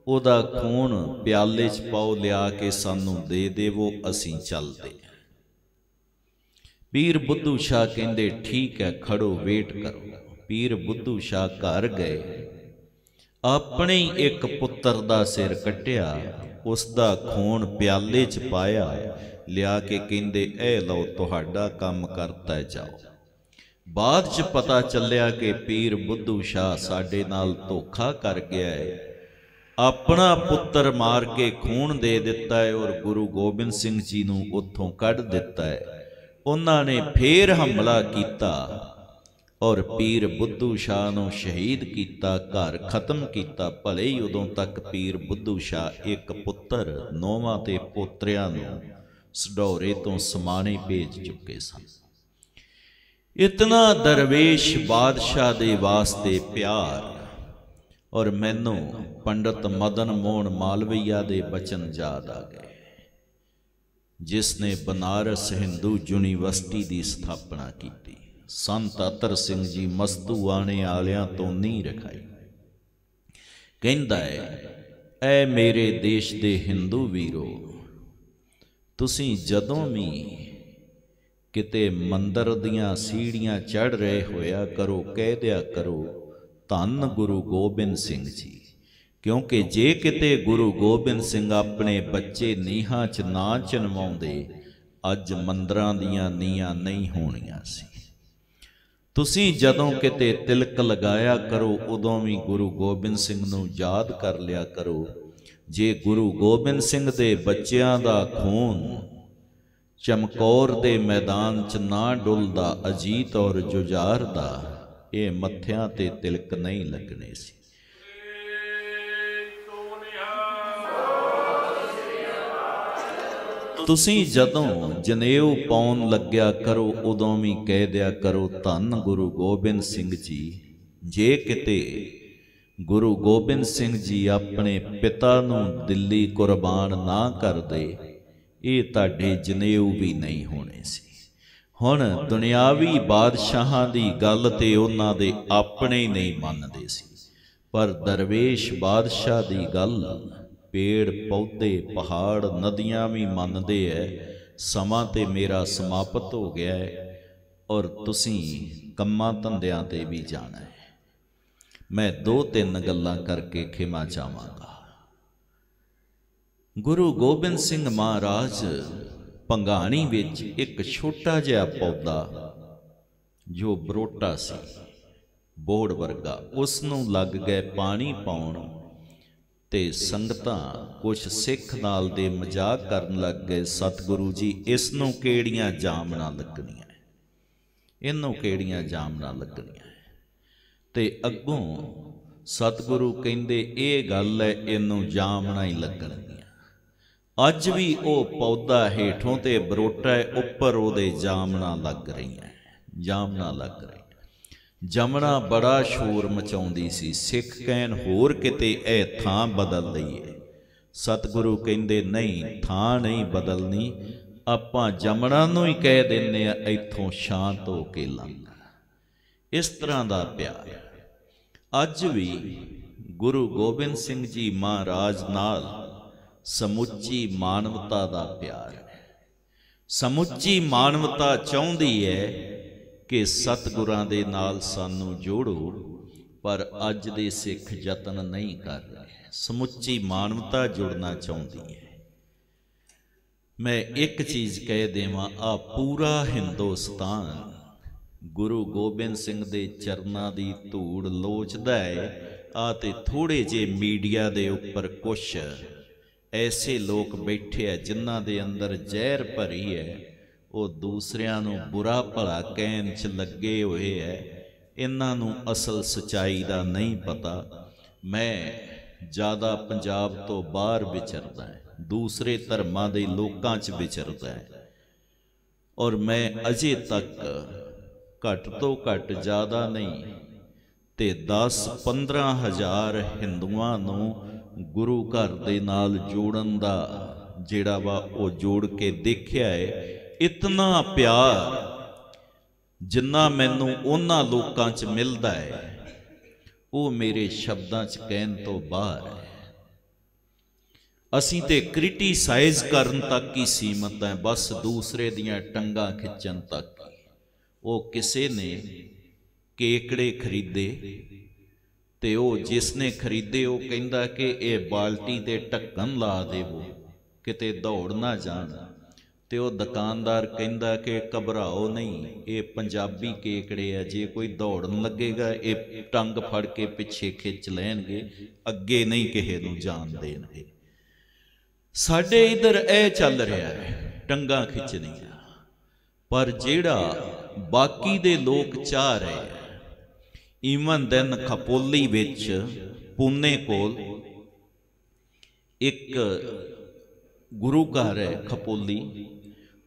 ਉਹਦਾ ਖੂਨ ਪਿਆਲੇ 'ਚ ਪਾਓ, ਲਿਆ ਕੇ ਸਾਨੂੰ ਦੇ ਦੇਵੋ, ਅਸੀਂ ਚੱਲਦੇ। ਪੀਰ ਬੁੱਧੂ ਸ਼ਾਹ ਕਹਿੰਦੇ, ਠੀਕ ਹੈ, ਖੜੋ, ਵੇਟ ਕਰੋ। ਪੀਰ ਬੁੱਧੂ ਸ਼ਾਹ ਘਰ ਗਏ। ਆਪਣੇ ਹੀ ਇੱਕ ਪੁੱਤਰ ਦਾ ਸਿਰ ਕੱਟਿਆ, ਉਸ ਦਾ ਖੂਨ ਪਿਆਲੇ 'ਚ ਪਾਇਆ। ਲਿਆ ਕੇ ਕਹਿੰਦੇ, ਇਹ ਲਓ, ਤੁਹਾਡਾ ਕੰਮ ਕਰਤਾ ਜਾਓ। ਬਾਅਦ 'ਚ ਪਤਾ ਚੱਲਿਆ ਕਿ ਪੀਰ ਬੁੱਧੂ ਸ਼ਾਹ ਸਾਡੇ ਨਾਲ ਧੋਖਾ ਕਰ ਗਿਆ ਹੈ। ਆਪਣਾ ਪੁੱਤਰ ਮਾਰ ਕੇ ਖੂਨ ਦੇ ਦਿੱਤਾ ਹੈ ਔਰ ਗੁਰੂ ਗੋਬਿੰਦ ਸਿੰਘ ਜੀ ਨੂੰ ਉੱਥੋਂ ਕੱਢ ਦਿੱਤਾ ਹੈ। ਉਹਨਾਂ ਨੇ ਫੇਰ ਹਮਲਾ ਕੀਤਾ ਔਰ ਪੀਰ ਬੁੱਧੂ ਸ਼ਾਹ ਨੂੰ ਸ਼ਹੀਦ ਕੀਤਾ, ਘਰ ਖਤਮ ਕੀਤਾ। ਭਲੇ ਹੀ ਉਦੋਂ ਤੱਕ ਪੀਰ ਬੁੱਧੂ ਸ਼ਾਹ ਇੱਕ ਪੁੱਤਰ ਨੌਵਾਂ ਤੇ ਪੋਤਰਿਆਂ ਨੂੰ ਸਡੌਰੇ ਤੋਂ ਸਮਾਣੇ ਭੇਜ ਚੁੱਕੇ ਸਨ। ਇਤਨਾ ਦਰਵੇਸ਼ ਬਾਦਸ਼ਾਹ ਦੇ ਵਾਸਤੇ ਪਿਆਰ ਔਰ ਮੈਨੂੰ ਪੰਡਤ ਮਦਨ ਮੋਹਨ ਮਾਲਵਈਆ ਦੇ ਬਚਨ ਯਾਦ ਆ ਗਏ। ਜਿਸ ਨੇ ਬਨਾਰਸ ਹਿੰਦੂ ਯੂਨੀਵਰਸਿਟੀ ਦੀ ਸਥਾਪਨਾ ਕੀਤੀ। ਸੰਤ ਅਤਰ ਸਿੰਘ ਜੀ ਮਸਤੂਆਣੇ ਵਾਲਿਆਂ ਤੋਂ ਨਹੀਂ ਰਖਾਈ। ਕਹਿੰਦਾ ਹੈ, ਐ ਮੇਰੇ ਦੇਸ਼ ਦੇ ਹਿੰਦੂ ਵੀਰੋ, ਤੁਸੀਂ ਜਦੋਂ ਵੀ ਕਿਤੇ ਮੰਦਰ ਦੀਆਂ ਸੀੜੀਆਂ ਚੜ ਰਹੇ ਹੋਇਆ ਕਰੋ, ਕਹਿ ਦਿਆ ਕਰੋ, ਧੰਨ ਗੁਰੂ ਗੋਬਿੰਦ ਸਿੰਘ ਜੀ। ਕਿਉਂਕਿ ਜੇ ਕਿਤੇ ਗੁਰੂ ਗੋਬਿੰਦ ਸਿੰਘ ਆਪਣੇ ਬੱਚੇ ਨੀਹਾਂ 'ਚ ਨਾ ਚਨਵਾਉਂਦੇ, ਅੱਜ ਮੰਦਰਾਂ ਦੀਆਂ ਨੀਹਾਂ ਨਹੀਂ ਹੋਣੀਆਂ ਸੀ। ਤੁਸੀਂ ਜਦੋਂ ਕਿਤੇ ਤਿਲਕ ਲਗਾਇਆ ਕਰੋ, ਉਦੋਂ ਵੀ ਗੁਰੂ ਗੋਬਿੰਦ ਸਿੰਘ ਨੂੰ ਯਾਦ ਕਰ ਲਿਆ ਕਰੋ, ਜੇ ਗੁਰੂ ਗੋਬਿੰਦ ਸਿੰਘ ਦੇ ਬੱਚਿਆਂ ਦਾ ਖੂਨ ਚਮਕੌਰ ਦੇ ਮੈਦਾਨ 'ਚ ਨਾ ਡੁੱਲਦਾ, ਅਜੀਤ ਔਰ ਜੁਝਾਰ ਦਾ, ਇਹ ਮੱਥਿਆਂ ਤੇ ਤਿਲਕ ਨਹੀਂ ਲੱਗਣੇ ਸੀ। ਤੁਸੀਂ ਜਦੋਂ ਜਨੇਊ ਪਾਉਣ ਲੱਗਿਆ ਕਰੋ, ਉਦੋਂ ਵੀ ਕਹਿ ਦਿਆ ਕਰੋ, ਧੰਨ ਗੁਰੂ ਗੋਬਿੰਦ ਸਿੰਘ ਜੀ, ਜੇ ਕਿਤੇ ਗੁਰੂ ਗੋਬਿੰਦ ਸਿੰਘ ਜੀ ਆਪਣੇ ਪਿਤਾ ਨੂੰ ਦਿੱਲੀ ਕੁਰਬਾਨ ਨਾ ਕਰਦੇ ਇਹ ਤੁਹਾਡੇ ਜਨੇਊ ਵੀ ਨਹੀਂ ਹੋਣੇ ਸੀ। ਹੁਣ ਦੁਨਿਆਵੀ ਬਾਦਸ਼ਾਹਾਂ ਦੀ ਗੱਲ ਤੇ ਉਹਨਾਂ ਦੇ ਆਪਣੇ ਨਹੀਂ ਮੰਨਦੇ ਸੀ। ਪਰ ਦਰਵੇਸ਼ ਬਾਦਸ਼ਾਹ ਦੀ ਗੱਲ ਪੇੜ, ਪੌਦੇ, ਪਹਾੜ, ਨਦੀਆਂ ਵੀ ਮੰਨਦੇ ਐ। ਸਮਾਂ ਤੇ ਮੇਰਾ ਸਮਾਪਤ ਹੋ ਗਿਆ ਹੈ ਔਰ ਤੁਸੀਂ ਕੰਮਾਂ ਧੰਦਿਆਂ ਤੇ ਵੀ ਜਾਣਾ ਹੈ ਮੈਂ ਦੋ ਤਿੰਨ ਗੱਲਾਂ ਕਰਕੇ ਖਿਮਾ ਚਾਹਾਂਗਾ ਗੁਰੂ ਗੋਬਿੰਦ ਸਿੰਘ ਮਹਾਰਾਜ ਪੰਗਾਣੀ ਵਿੱਚ ਇੱਕ ਛੋਟਾ ਜਿਹਾ ਪੌਦਾ, ਜੋ ਬਰੋਟਾ ਸੀ, ਬੋੜ ਵਰਗਾ ਉਸ ਨੂੰ ਲੱਗ ਗਏ ਪਾਣੀ ਪਾਉਣ ਤੇ ਸੰਗਤਾਂ ਕੁਝ ਸਿੱਖ ਨਾਲ ਦੇ ਮਜ਼ਾਕ ਕਰਨ ਲੱਗ ਗਏ। ਸਤਿਗੁਰੂ ਜੀ ਇਸ ਨੂੰ ਕਿਹੜੀਆਂ ਜਾਮਣਾ ਲੱਗਣੀਆਂ ਇਹਨੂੰ ਕਿਹੜੀਆਂ ਜਾਮਣਾ ਲੱਗਣੀਆਂ ਤੇ ਅੱਗੋਂ ਸਤਿਗੁਰੂ ਕਹਿੰਦੇ, ਇਹ ਗੱਲ ਹੈ ਇਹਨੂੰ ਜਾਮਣਾ ਹੀ ਲੱਗਣਗੀਆਂ। ਅੱਜ ਵੀ ਉਹ ਪੌਦਾ ਹੇਠੋਂ ਤੇ ਬਰੋਟਾ ਉੱਪਰ ਉਹਦੇ ਜਾਮਣਾ ਲੱਗ ਰਹੀਆਂ ਜਾਮਣਾ ਲੱਗ ਰਹੀ ਜਮਣਾ ਬੜਾ ਸ਼ੋਰ ਮਚਾਉਂਦੀ ਸੀ। ਸਿੱਖ ਕਹਿਣ, ਹੋਰ ਕਿਤੇ ਇਹ ਥਾਂ ਬਦਲ ਲਈਏ। ਸਤਿਗੁਰੂ ਕਹਿੰਦੇ, ਨਹੀਂ, ਥਾਂ ਨਹੀਂ ਬਦਲਣੀ। ਆਪਾਂ ਜਮਣਾ ਨੂੰ ਹੀ ਕਹਿ ਦਿੰਨੇ ਆ, ਇੱਥੋਂ ਸ਼ਾਂਤ ਹੋ ਕੇ ਲੰਘ। ਇਸ ਤਰ੍ਹਾਂ ਦਾ ਪਿਆਰ। ਅੱਜ ਵੀ ਗੁਰੂ ਗੋਬਿੰਦ ਸਿੰਘ ਜੀ ਮਹਾਰਾਜ ਨਾਲ ਸਮੁੱਚੀ ਮਾਨਵਤਾ ਦਾ ਪਿਆਰ ਹੈ। ਸਮੁੱਚੀ ਮਾਨਵਤਾ ਚਾਹੁੰਦੀ ਹੈ ਕਿ ਸਤਿਗੁਰਾਂ ਦੇ ਨਾਲ ਸਾਨੂੰ ਜੋੜੋ, ਪਰ ਅੱਜ ਦੇ ਸਿੱਖ ਯਤਨ ਨਹੀਂ ਕਰ ਰਹੇ। ਸਮੁੱਚੀ ਮਾਨਵਤਾ ਜੁੜਨਾ ਚਾਹੁੰਦੀ ਹੈ। ਮੈਂ ਇੱਕ ਚੀਜ਼ ਕਹਿ ਦੇਵਾਂ, ਆ ਪੂਰਾ ਹਿੰਦੁਸਤਾਨ ਗੁਰੂ ਗੋਬਿੰਦ ਸਿੰਘ ਦੇ ਚਰਨਾਂ ਦੀ ਧੂੜ ਲੋਚਦਾ ਹੈ, ਆ ਤੇ ਥੋੜੇ ਜੇ ਮੀਡੀਆ ਦੇ ਉੱਪਰ ਕੁਛ ਐਸੇ ਲੋਕ ਬੈਠੇ ਆ ਜਿਨ੍ਹਾਂ ਦੇ ਅੰਦਰ ਜ਼ਹਿਰ ਭਰੀ ਹੈ। ਉਹ ਦੂਸਰਿਆਂ ਨੂੰ ਬੁਰਾ ਭਲਾ ਕਹਿਣ 'ਚ ਲੱਗੇ ਹੋਏ ਐ। ਇਹਨਾਂ ਨੂੰ ਅਸਲ ਸਚਾਈ ਦਾ ਨਹੀਂ ਪਤਾ। ਮੈਂ ਜ਼ਿਆਦਾ ਪੰਜਾਬ ਤੋਂ ਬਾਹਰ ਵਿਚਰਦਾ ਹਾਂ ਦੂਸਰੇ ਧਰਮਾਂ ਦੇ ਲੋਕਾਂ 'ਚ ਵਿਚਰਦਾ ਹਾਂ ਔਰ ਮੈਂ ਅਜੇ ਤੱਕ ਘੱਟ ਤੋਂ ਘੱਟ ਜ਼ਿਆਦਾ ਨਹੀਂ ਤੇ 10-15 ਹਜ਼ਾਰ ਹਿੰਦੂਆਂ ਨੂੰ ਗੁਰੂ ਘਰ ਦੇ ਨਾਲ ਜੋੜਨ ਦਾ ਜਿਹੜਾ ਵਾ ਉਹ ਜੋੜ ਕੇ ਦੇਖਿਆ ਹੈ ਇਤਨਾ ਪਿਆਰ ਜਿੰਨਾ ਮੈਨੂੰ ਉਹਨਾਂ ਲੋਕਾਂ 'ਚ ਮਿਲਦਾ ਹੈ, ਉਹ ਮੇਰੇ ਸ਼ਬਦਾਂ 'ਚ ਕਹਿਣ ਤੋਂ ਬਾਹਰ ਹੈ। ਅਸੀਂ ਤੇ ਕ੍ਰਿਟੀਸਾਈਜ਼ ਕਰਨ ਤੱਕ ਹੀ ਸੀਮਤ ਹੈ, ਬਸ ਦੂਸਰੇ ਦੀਆਂ ਟੰਗਾਂ ਖਿੱਚਣ ਤੱਕ ਉਹ ਕਿਸੇ ਨੇ ਕੇਕੜੇ ਖਰੀਦੇ ਤੇ ਉਹ ਜਿਸ ਨੇ ਖਰੀਦੇ, ਉਹ ਕਹਿੰਦਾ ਕਿ ਇਹ ਬਾਲਟੀ ਤੇ ਢੱਕਣ ਲਾ ਦੇਵੋ, ਕਿਤੇ ਦੌੜ ਨਾ ਜਾਣ। ਤੇ ਉਹ ਦੁਕਾਨਦਾਰ ਕਹਿੰਦਾ ਕਿ ਘਬਰਾਓ ਨਹੀਂ, ਇਹ ਪੰਜਾਬੀ ਕੇਕੜੇ ਆ, ਜੇ ਕੋਈ ਦੌੜਨ ਲੱਗੇਗਾ, ਇਹ ਟੰਗ ਫੜ ਕੇ ਪਿੱਛੇ ਖਿੱਚ ਲੈਣਗੇ, ਅੱਗੇ ਨਹੀਂ ਕਿਸੇ ਨੂੰ ਜਾਣ ਦੇਣਗੇ। ਸਾਡੇ ਇਧਰ ਇਹ ਚੱਲ ਰਿਹਾ ਹੈ, ਟੰਗਾ ਖਿੱਚਣੀਆਂ। ਪਰ ਜਿਹੜਾ ਬਾਕੀ ਦੇ ਲੋਕ ਚਾਹ ਰਹੇ ਆ ਈਵਨ ਦੈਨ ਖਪੋਲੀ ਵਿੱਚ, ਪੂਨੇ ਕੋਲ, ਇੱਕ ਗੁਰੂ ਘਰ ਹੈ ਖਪੋਲੀ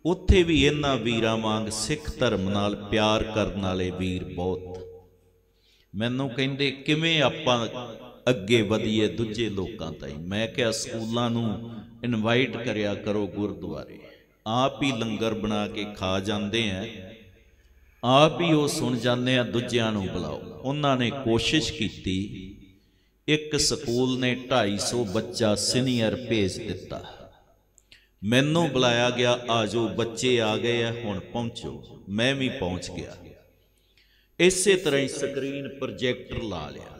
ਉੱਥੇ ਵੀ ਇਹਨਾਂ ਵੀਰਾਂ ਵਾਂਗ ਸਿੱਖ ਧਰਮ ਨਾਲ ਪਿਆਰ ਕਰਨ ਵਾਲੇ ਵੀਰ ਬਹੁਤ। ਮੈਨੂੰ ਕਹਿੰਦੇ, ਕਿਵੇਂ ਆਪਾਂ ਅੱਗੇ ਵਧੀਏ ਦੂਜੇ ਲੋਕਾਂ ਤਾਈਂ? ਮੈਂ ਕਿਹਾ, ਸਕੂਲਾਂ ਨੂੰ ਇਨਵਾਈਟ ਕਰਿਆ ਕਰੋ ਗੁਰਦੁਆਰੇ। ਆਪ ਹੀ ਲੰਗਰ ਬਣਾ ਕੇ ਖਾ ਜਾਂਦੇ ਆ। ਆਪ ਹੀ ਉਹ ਸੁਣ ਜਾਂਦੇ ਆ, ਦੂਜਿਆਂ ਨੂੰ ਬੁਲਾਓ। ਉਹਨਾਂ ਨੇ ਕੋਸ਼ਿਸ਼ ਕੀਤੀ। ਇੱਕ ਸਕੂਲ ਨੇ 250 ਬੱਚਾ ਸੀਨੀਅਰ ਭੇਜ ਦਿੱਤਾ। ਮੈਨੂੰ ਬੁਲਾਇਆ ਗਿਆ, ਆਜੋ, ਬੱਚੇ ਆ ਗਏ ਆ, ਹੁਣ ਪਹੁੰਚੋ। ਮੈਂ ਵੀ ਪਹੁੰਚ ਗਿਆ। ਇਸੇ ਤਰ੍ਹਾਂ ਹੀ ਸਕਰੀਨ ਪ੍ਰੋਜੈਕਟਰ ਲਾ ਲਿਆ।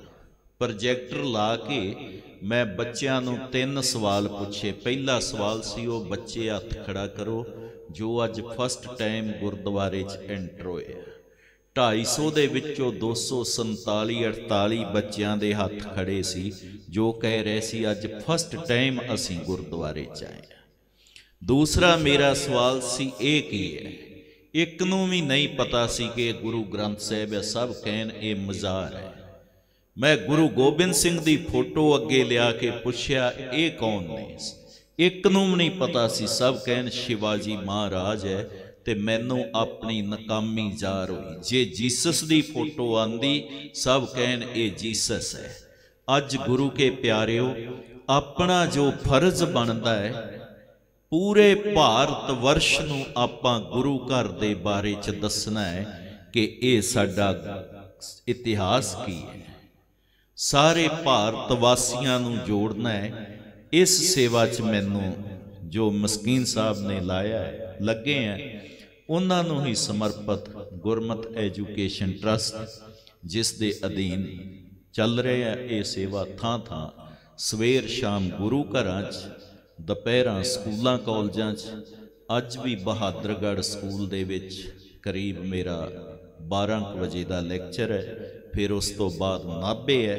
ਪ੍ਰੋਜੈਕਟਰ ਲਾ ਕੇ ਮੈਂ ਬੱਚਿਆਂ ਨੂੰ ਤਿੰਨ ਸਵਾਲ ਪੁੱਛੇ। ਪਹਿਲਾ ਸਵਾਲ ਸੀ ਉਹ, ਬੱਚੇ ਹੱਥ ਖੜਾ ਕਰੋ, ਜੋ ਅੱਜ ਫਸਟ ਟਾਈਮ ਗੁਰਦੁਆਰੇ 'ਚ ਐਂਟਰ ਹੋਏ 250 ਦੇ ਵਿੱਚੋਂ 247 48 ਬੱਚਿਆਂ ਦੇ ਹੱਥ ਖੜੇ ਸੀ, ਜੋ ਕਹਿ ਰਹੇ ਸੀ, ਅੱਜ ਫਸਟ ਟਾਈਮ ਅਸੀਂ ਗੁਰਦੁਆਰੇ 'ਚ ਆਏ ਦੂਸਰਾ ਮੇਰਾ ਸਵਾਲ ਸੀ ਇਹ ਕੀ ਹੈ? ਇੱਕ ਨੂੰ ਵੀ ਨਹੀਂ ਪਤਾ ਸੀ ਕਿ ਗੁਰੂ ਗ੍ਰੰਥ ਸਾਹਿਬ ਹੈ ਸਭ ਕਹਿਣ ਇਹ ਮਜ਼ਾਰ ਹੈ। ਮੈਂ ਗੁਰੂ ਗੋਬਿੰਦ ਸਿੰਘ ਦੀ ਫੋਟੋ ਅੱਗੇ ਲਿਆ ਕੇ ਪੁੱਛਿਆ, ਇਹ ਕੌਣ ਨੇ? ਇੱਕ ਨੂੰ ਵੀ ਨਹੀਂ ਪਤਾ ਸੀ, ਸਭ ਕਹਿਣ ਸ਼ਿਵਾਜੀ ਮਹਾਰਾਜ ਹੈ ਤੇ ਮੈਨੂੰ ਆਪਣੀ ਨਕਾਮੀ ਜ਼ਾਰ ਹੋਈ। ਜੇ ਜੀਸਸ ਦੀ ਫੋਟੋ ਆਂਦੀ, ਸਭ ਕਹਿਣ ਇਹ ਜੀਸਸ ਹੈ। ਅੱਜ ਗੁਰੂ ਕੇ ਪਿਆਰਿਓ, ਆਪਣਾ ਜੋ ਫਰਜ਼ ਬਣਦਾ ਹੈ ਪੂਰੇ ਭਾਰਤ ਵਰਸ਼ ਨੂੰ ਆਪਾਂ ਗੁਰੂ ਘਰ ਦੇ ਬਾਰੇ ਚ ਦੱਸਣਾ ਹੈ ਕਿ ਇਹ ਸਾਡਾ ਇਤਿਹਾਸ ਕੀ ਹੈ। ਸਾਰੇ ਭਾਰਤ ਵਾਸੀਆਂ ਨੂੰ ਜੋੜਨਾ ਹੈ। ਇਸ ਸੇਵਾ 'ਚ ਮੈਨੂੰ ਜੋ ਮਸਕੀਨ ਸਾਹਿਬ ਨੇ ਲਾਇਆ ਹੈ, ਲੱਗੇ ਆ ਉਹਨਾਂ ਨੂੰ ਹੀ ਸਮਰਪਿਤ ਗੁਰਮਤ ਐਜੂਕੇਸ਼ਨ ਟਰਸਟ, ਜਿਸ ਦੇ ਅਧੀਨ ਚੱਲ ਰਿਹਾ ਹੈ ਇਹ ਸੇਵਾ ਥਾਂ ਥਾਂ ਸਵੇਰ ਸ਼ਾਮ ਗੁਰੂ ਘਰਾਂ 'ਚ ਦੁਪਹਿਰਾਂ ਸਕੂਲਾਂ ਕਾਲਜਾਂ 'ਚ, ਅੱਜ ਵੀ ਬਹਾਦਰਗੜ੍ਹ ਸਕੂਲ ਦੇ ਵਿੱਚ ਕਰੀਬ ਮੇਰਾ 12 ਵਜੇ ਦਾ ਲੈਕਚਰ ਹੈ, ਫਿਰ ਉਸ ਤੋਂ ਬਾਅਦ ਨਾਭੇ ਹੈ।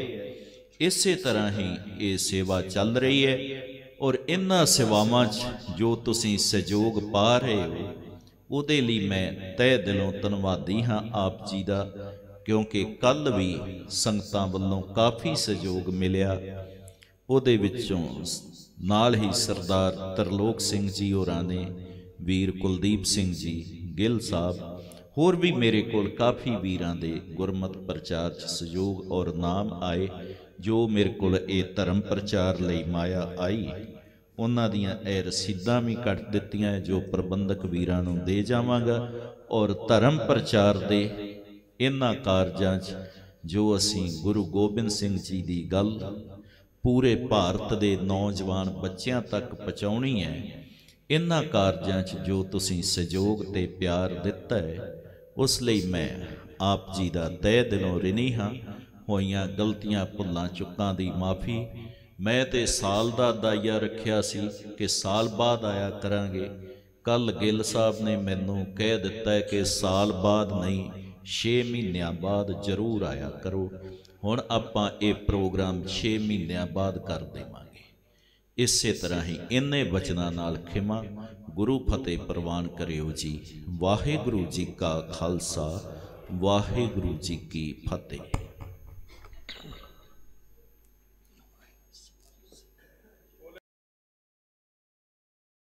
ਇਸੇ ਤਰ੍ਹਾਂ ਹੀ ਇਹ ਸੇਵਾ ਚੱਲ ਰਹੀ ਹੈ ਔਰ ਇਨ੍ਹਾਂ ਸੇਵਾਵਾਂ 'ਚ ਜੋ ਤੁਸੀਂ ਸਹਿਯੋਗ ਪਾ ਰਹੇ ਹੋ, ਉਹਦੇ ਲਈ ਮੈਂ ਤਹਿ ਦਿਲੋਂ ਧੰਨਵਾਦੀ ਹਾਂ ਆਪ ਜੀ ਦਾ, ਕਿਉਂਕਿ ਕੱਲ ਵੀ ਸੰਗਤਾਂ ਵੱਲੋਂ ਕਾਫੀ ਸਹਿਯੋਗ ਮਿਲਿਆ। ਉਹਦੇ ਵਿੱਚੋਂ ਨਾਲ ਹੀ ਸਰਦਾਰ ਤਰਲੋਕ ਸਿੰਘ ਜੀ ਹੋਰਾਂ ਨੇ, ਵੀਰ ਕੁਲਦੀਪ ਸਿੰਘ ਜੀ, ਗਿੱਲ ਸਾਹਿਬ, ਹੋਰ ਵੀ ਮੇਰੇ ਕੋਲ ਕਾਫੀ ਵੀਰਾਂ ਦੇ ਗੁਰਮਤ ਪ੍ਰਚਾਰ 'ਚ ਸਹਿਯੋਗ ਔਰ ਨਾਮ ਆਏ, ਜੋ ਮੇਰੇ ਕੋਲ ਇਹ ਧਰਮ ਪ੍ਰਚਾਰ ਲਈ ਮਾਇਆ ਆਈ। ਉਹਨਾਂ ਦੀਆਂ ਇਹ ਰਸੀਦਾਂ ਵੀ ਕੱਟ ਦਿੱਤੀਆਂ ਜੋ ਪ੍ਰਬੰਧਕ ਵੀਰਾਂ ਨੂੰ ਦੇ ਜਾਵਾਂਗਾ ਔਰ ਧਰਮ ਪ੍ਰਚਾਰ ਦੇ ਇਹਨਾਂ ਕਾਰਜਾਂ 'ਚ ਜੋ ਅਸੀਂ ਗੁਰੂ ਗੋਬਿੰਦ ਸਿੰਘ ਜੀ ਦੀ ਗੱਲ ਪੂਰੇ ਭਾਰਤ ਦੇ ਨੌਜਵਾਨ ਬੱਚਿਆਂ ਤੱਕ ਪਹੁੰਚਾਉਣੀ ਹੈ। ਇਹਨਾਂ ਕਾਰਜਾਂ 'ਚ ਜੋ ਤੁਸੀਂ ਸਹਿਯੋਗ ਤੇ ਪਿਆਰ ਦਿੱਤਾ ਹੈ, ਉਸ ਲਈ ਮੈਂ ਆਪ ਜੀ ਦਾ ਤਹਿ ਦਿਲੋਂ ਰਿਣੀ ਹਾਂ। ਹੋਈਆਂ ਗਲਤੀਆਂ, ਭੁੱਲਾਂ, ਚੁੱਕਾਂ ਦੀ ਮਾਫੀ ਮੈਂ ਤੇ ਸਾਲ ਦਾ ਦਾਇਆ ਰੱਖਿਆ ਸੀ ਕਿ ਸਾਲ ਬਾਅਦ ਆਇਆ ਕਰਾਂਗੇ। ਕੱਲ ਗਿੱਲ ਸਾਹਿਬ ਨੇ ਮੈਨੂੰ ਕਹਿ ਦਿੱਤਾ ਕਿ ਸਾਲ ਬਾਅਦ ਨਹੀਂ 6 ਮਹੀਨਿਆਂ ਬਾਅਦ ਜ਼ਰੂਰ ਆਇਆ ਕਰੋ। ਹੁਣ ਆਪਾਂ ਇਹ ਪ੍ਰੋਗਰਾਮ 6 ਮਹੀਨਿਆਂ ਬਾਅਦ ਕਰ ਦੇਵਾਂਗੇ। ਇਸੇ ਤਰ੍ਹਾਂ ਹੀ ਇੰਨੇ ਬਚਨਾਂ ਨਾਲ ਖਿਮਾ, ਗੁਰੂ ਫਤਿਹ ਪ੍ਰਵਾਨ ਕਰਿਓ ਜੀ। ਵਾਹਿਗੁਰੂ ਜੀ ਕਾ ਖਾਲਸਾ, ਵਾਹਿਗੁਰੂ ਜੀ ਕੀ ਫਤਿਹ।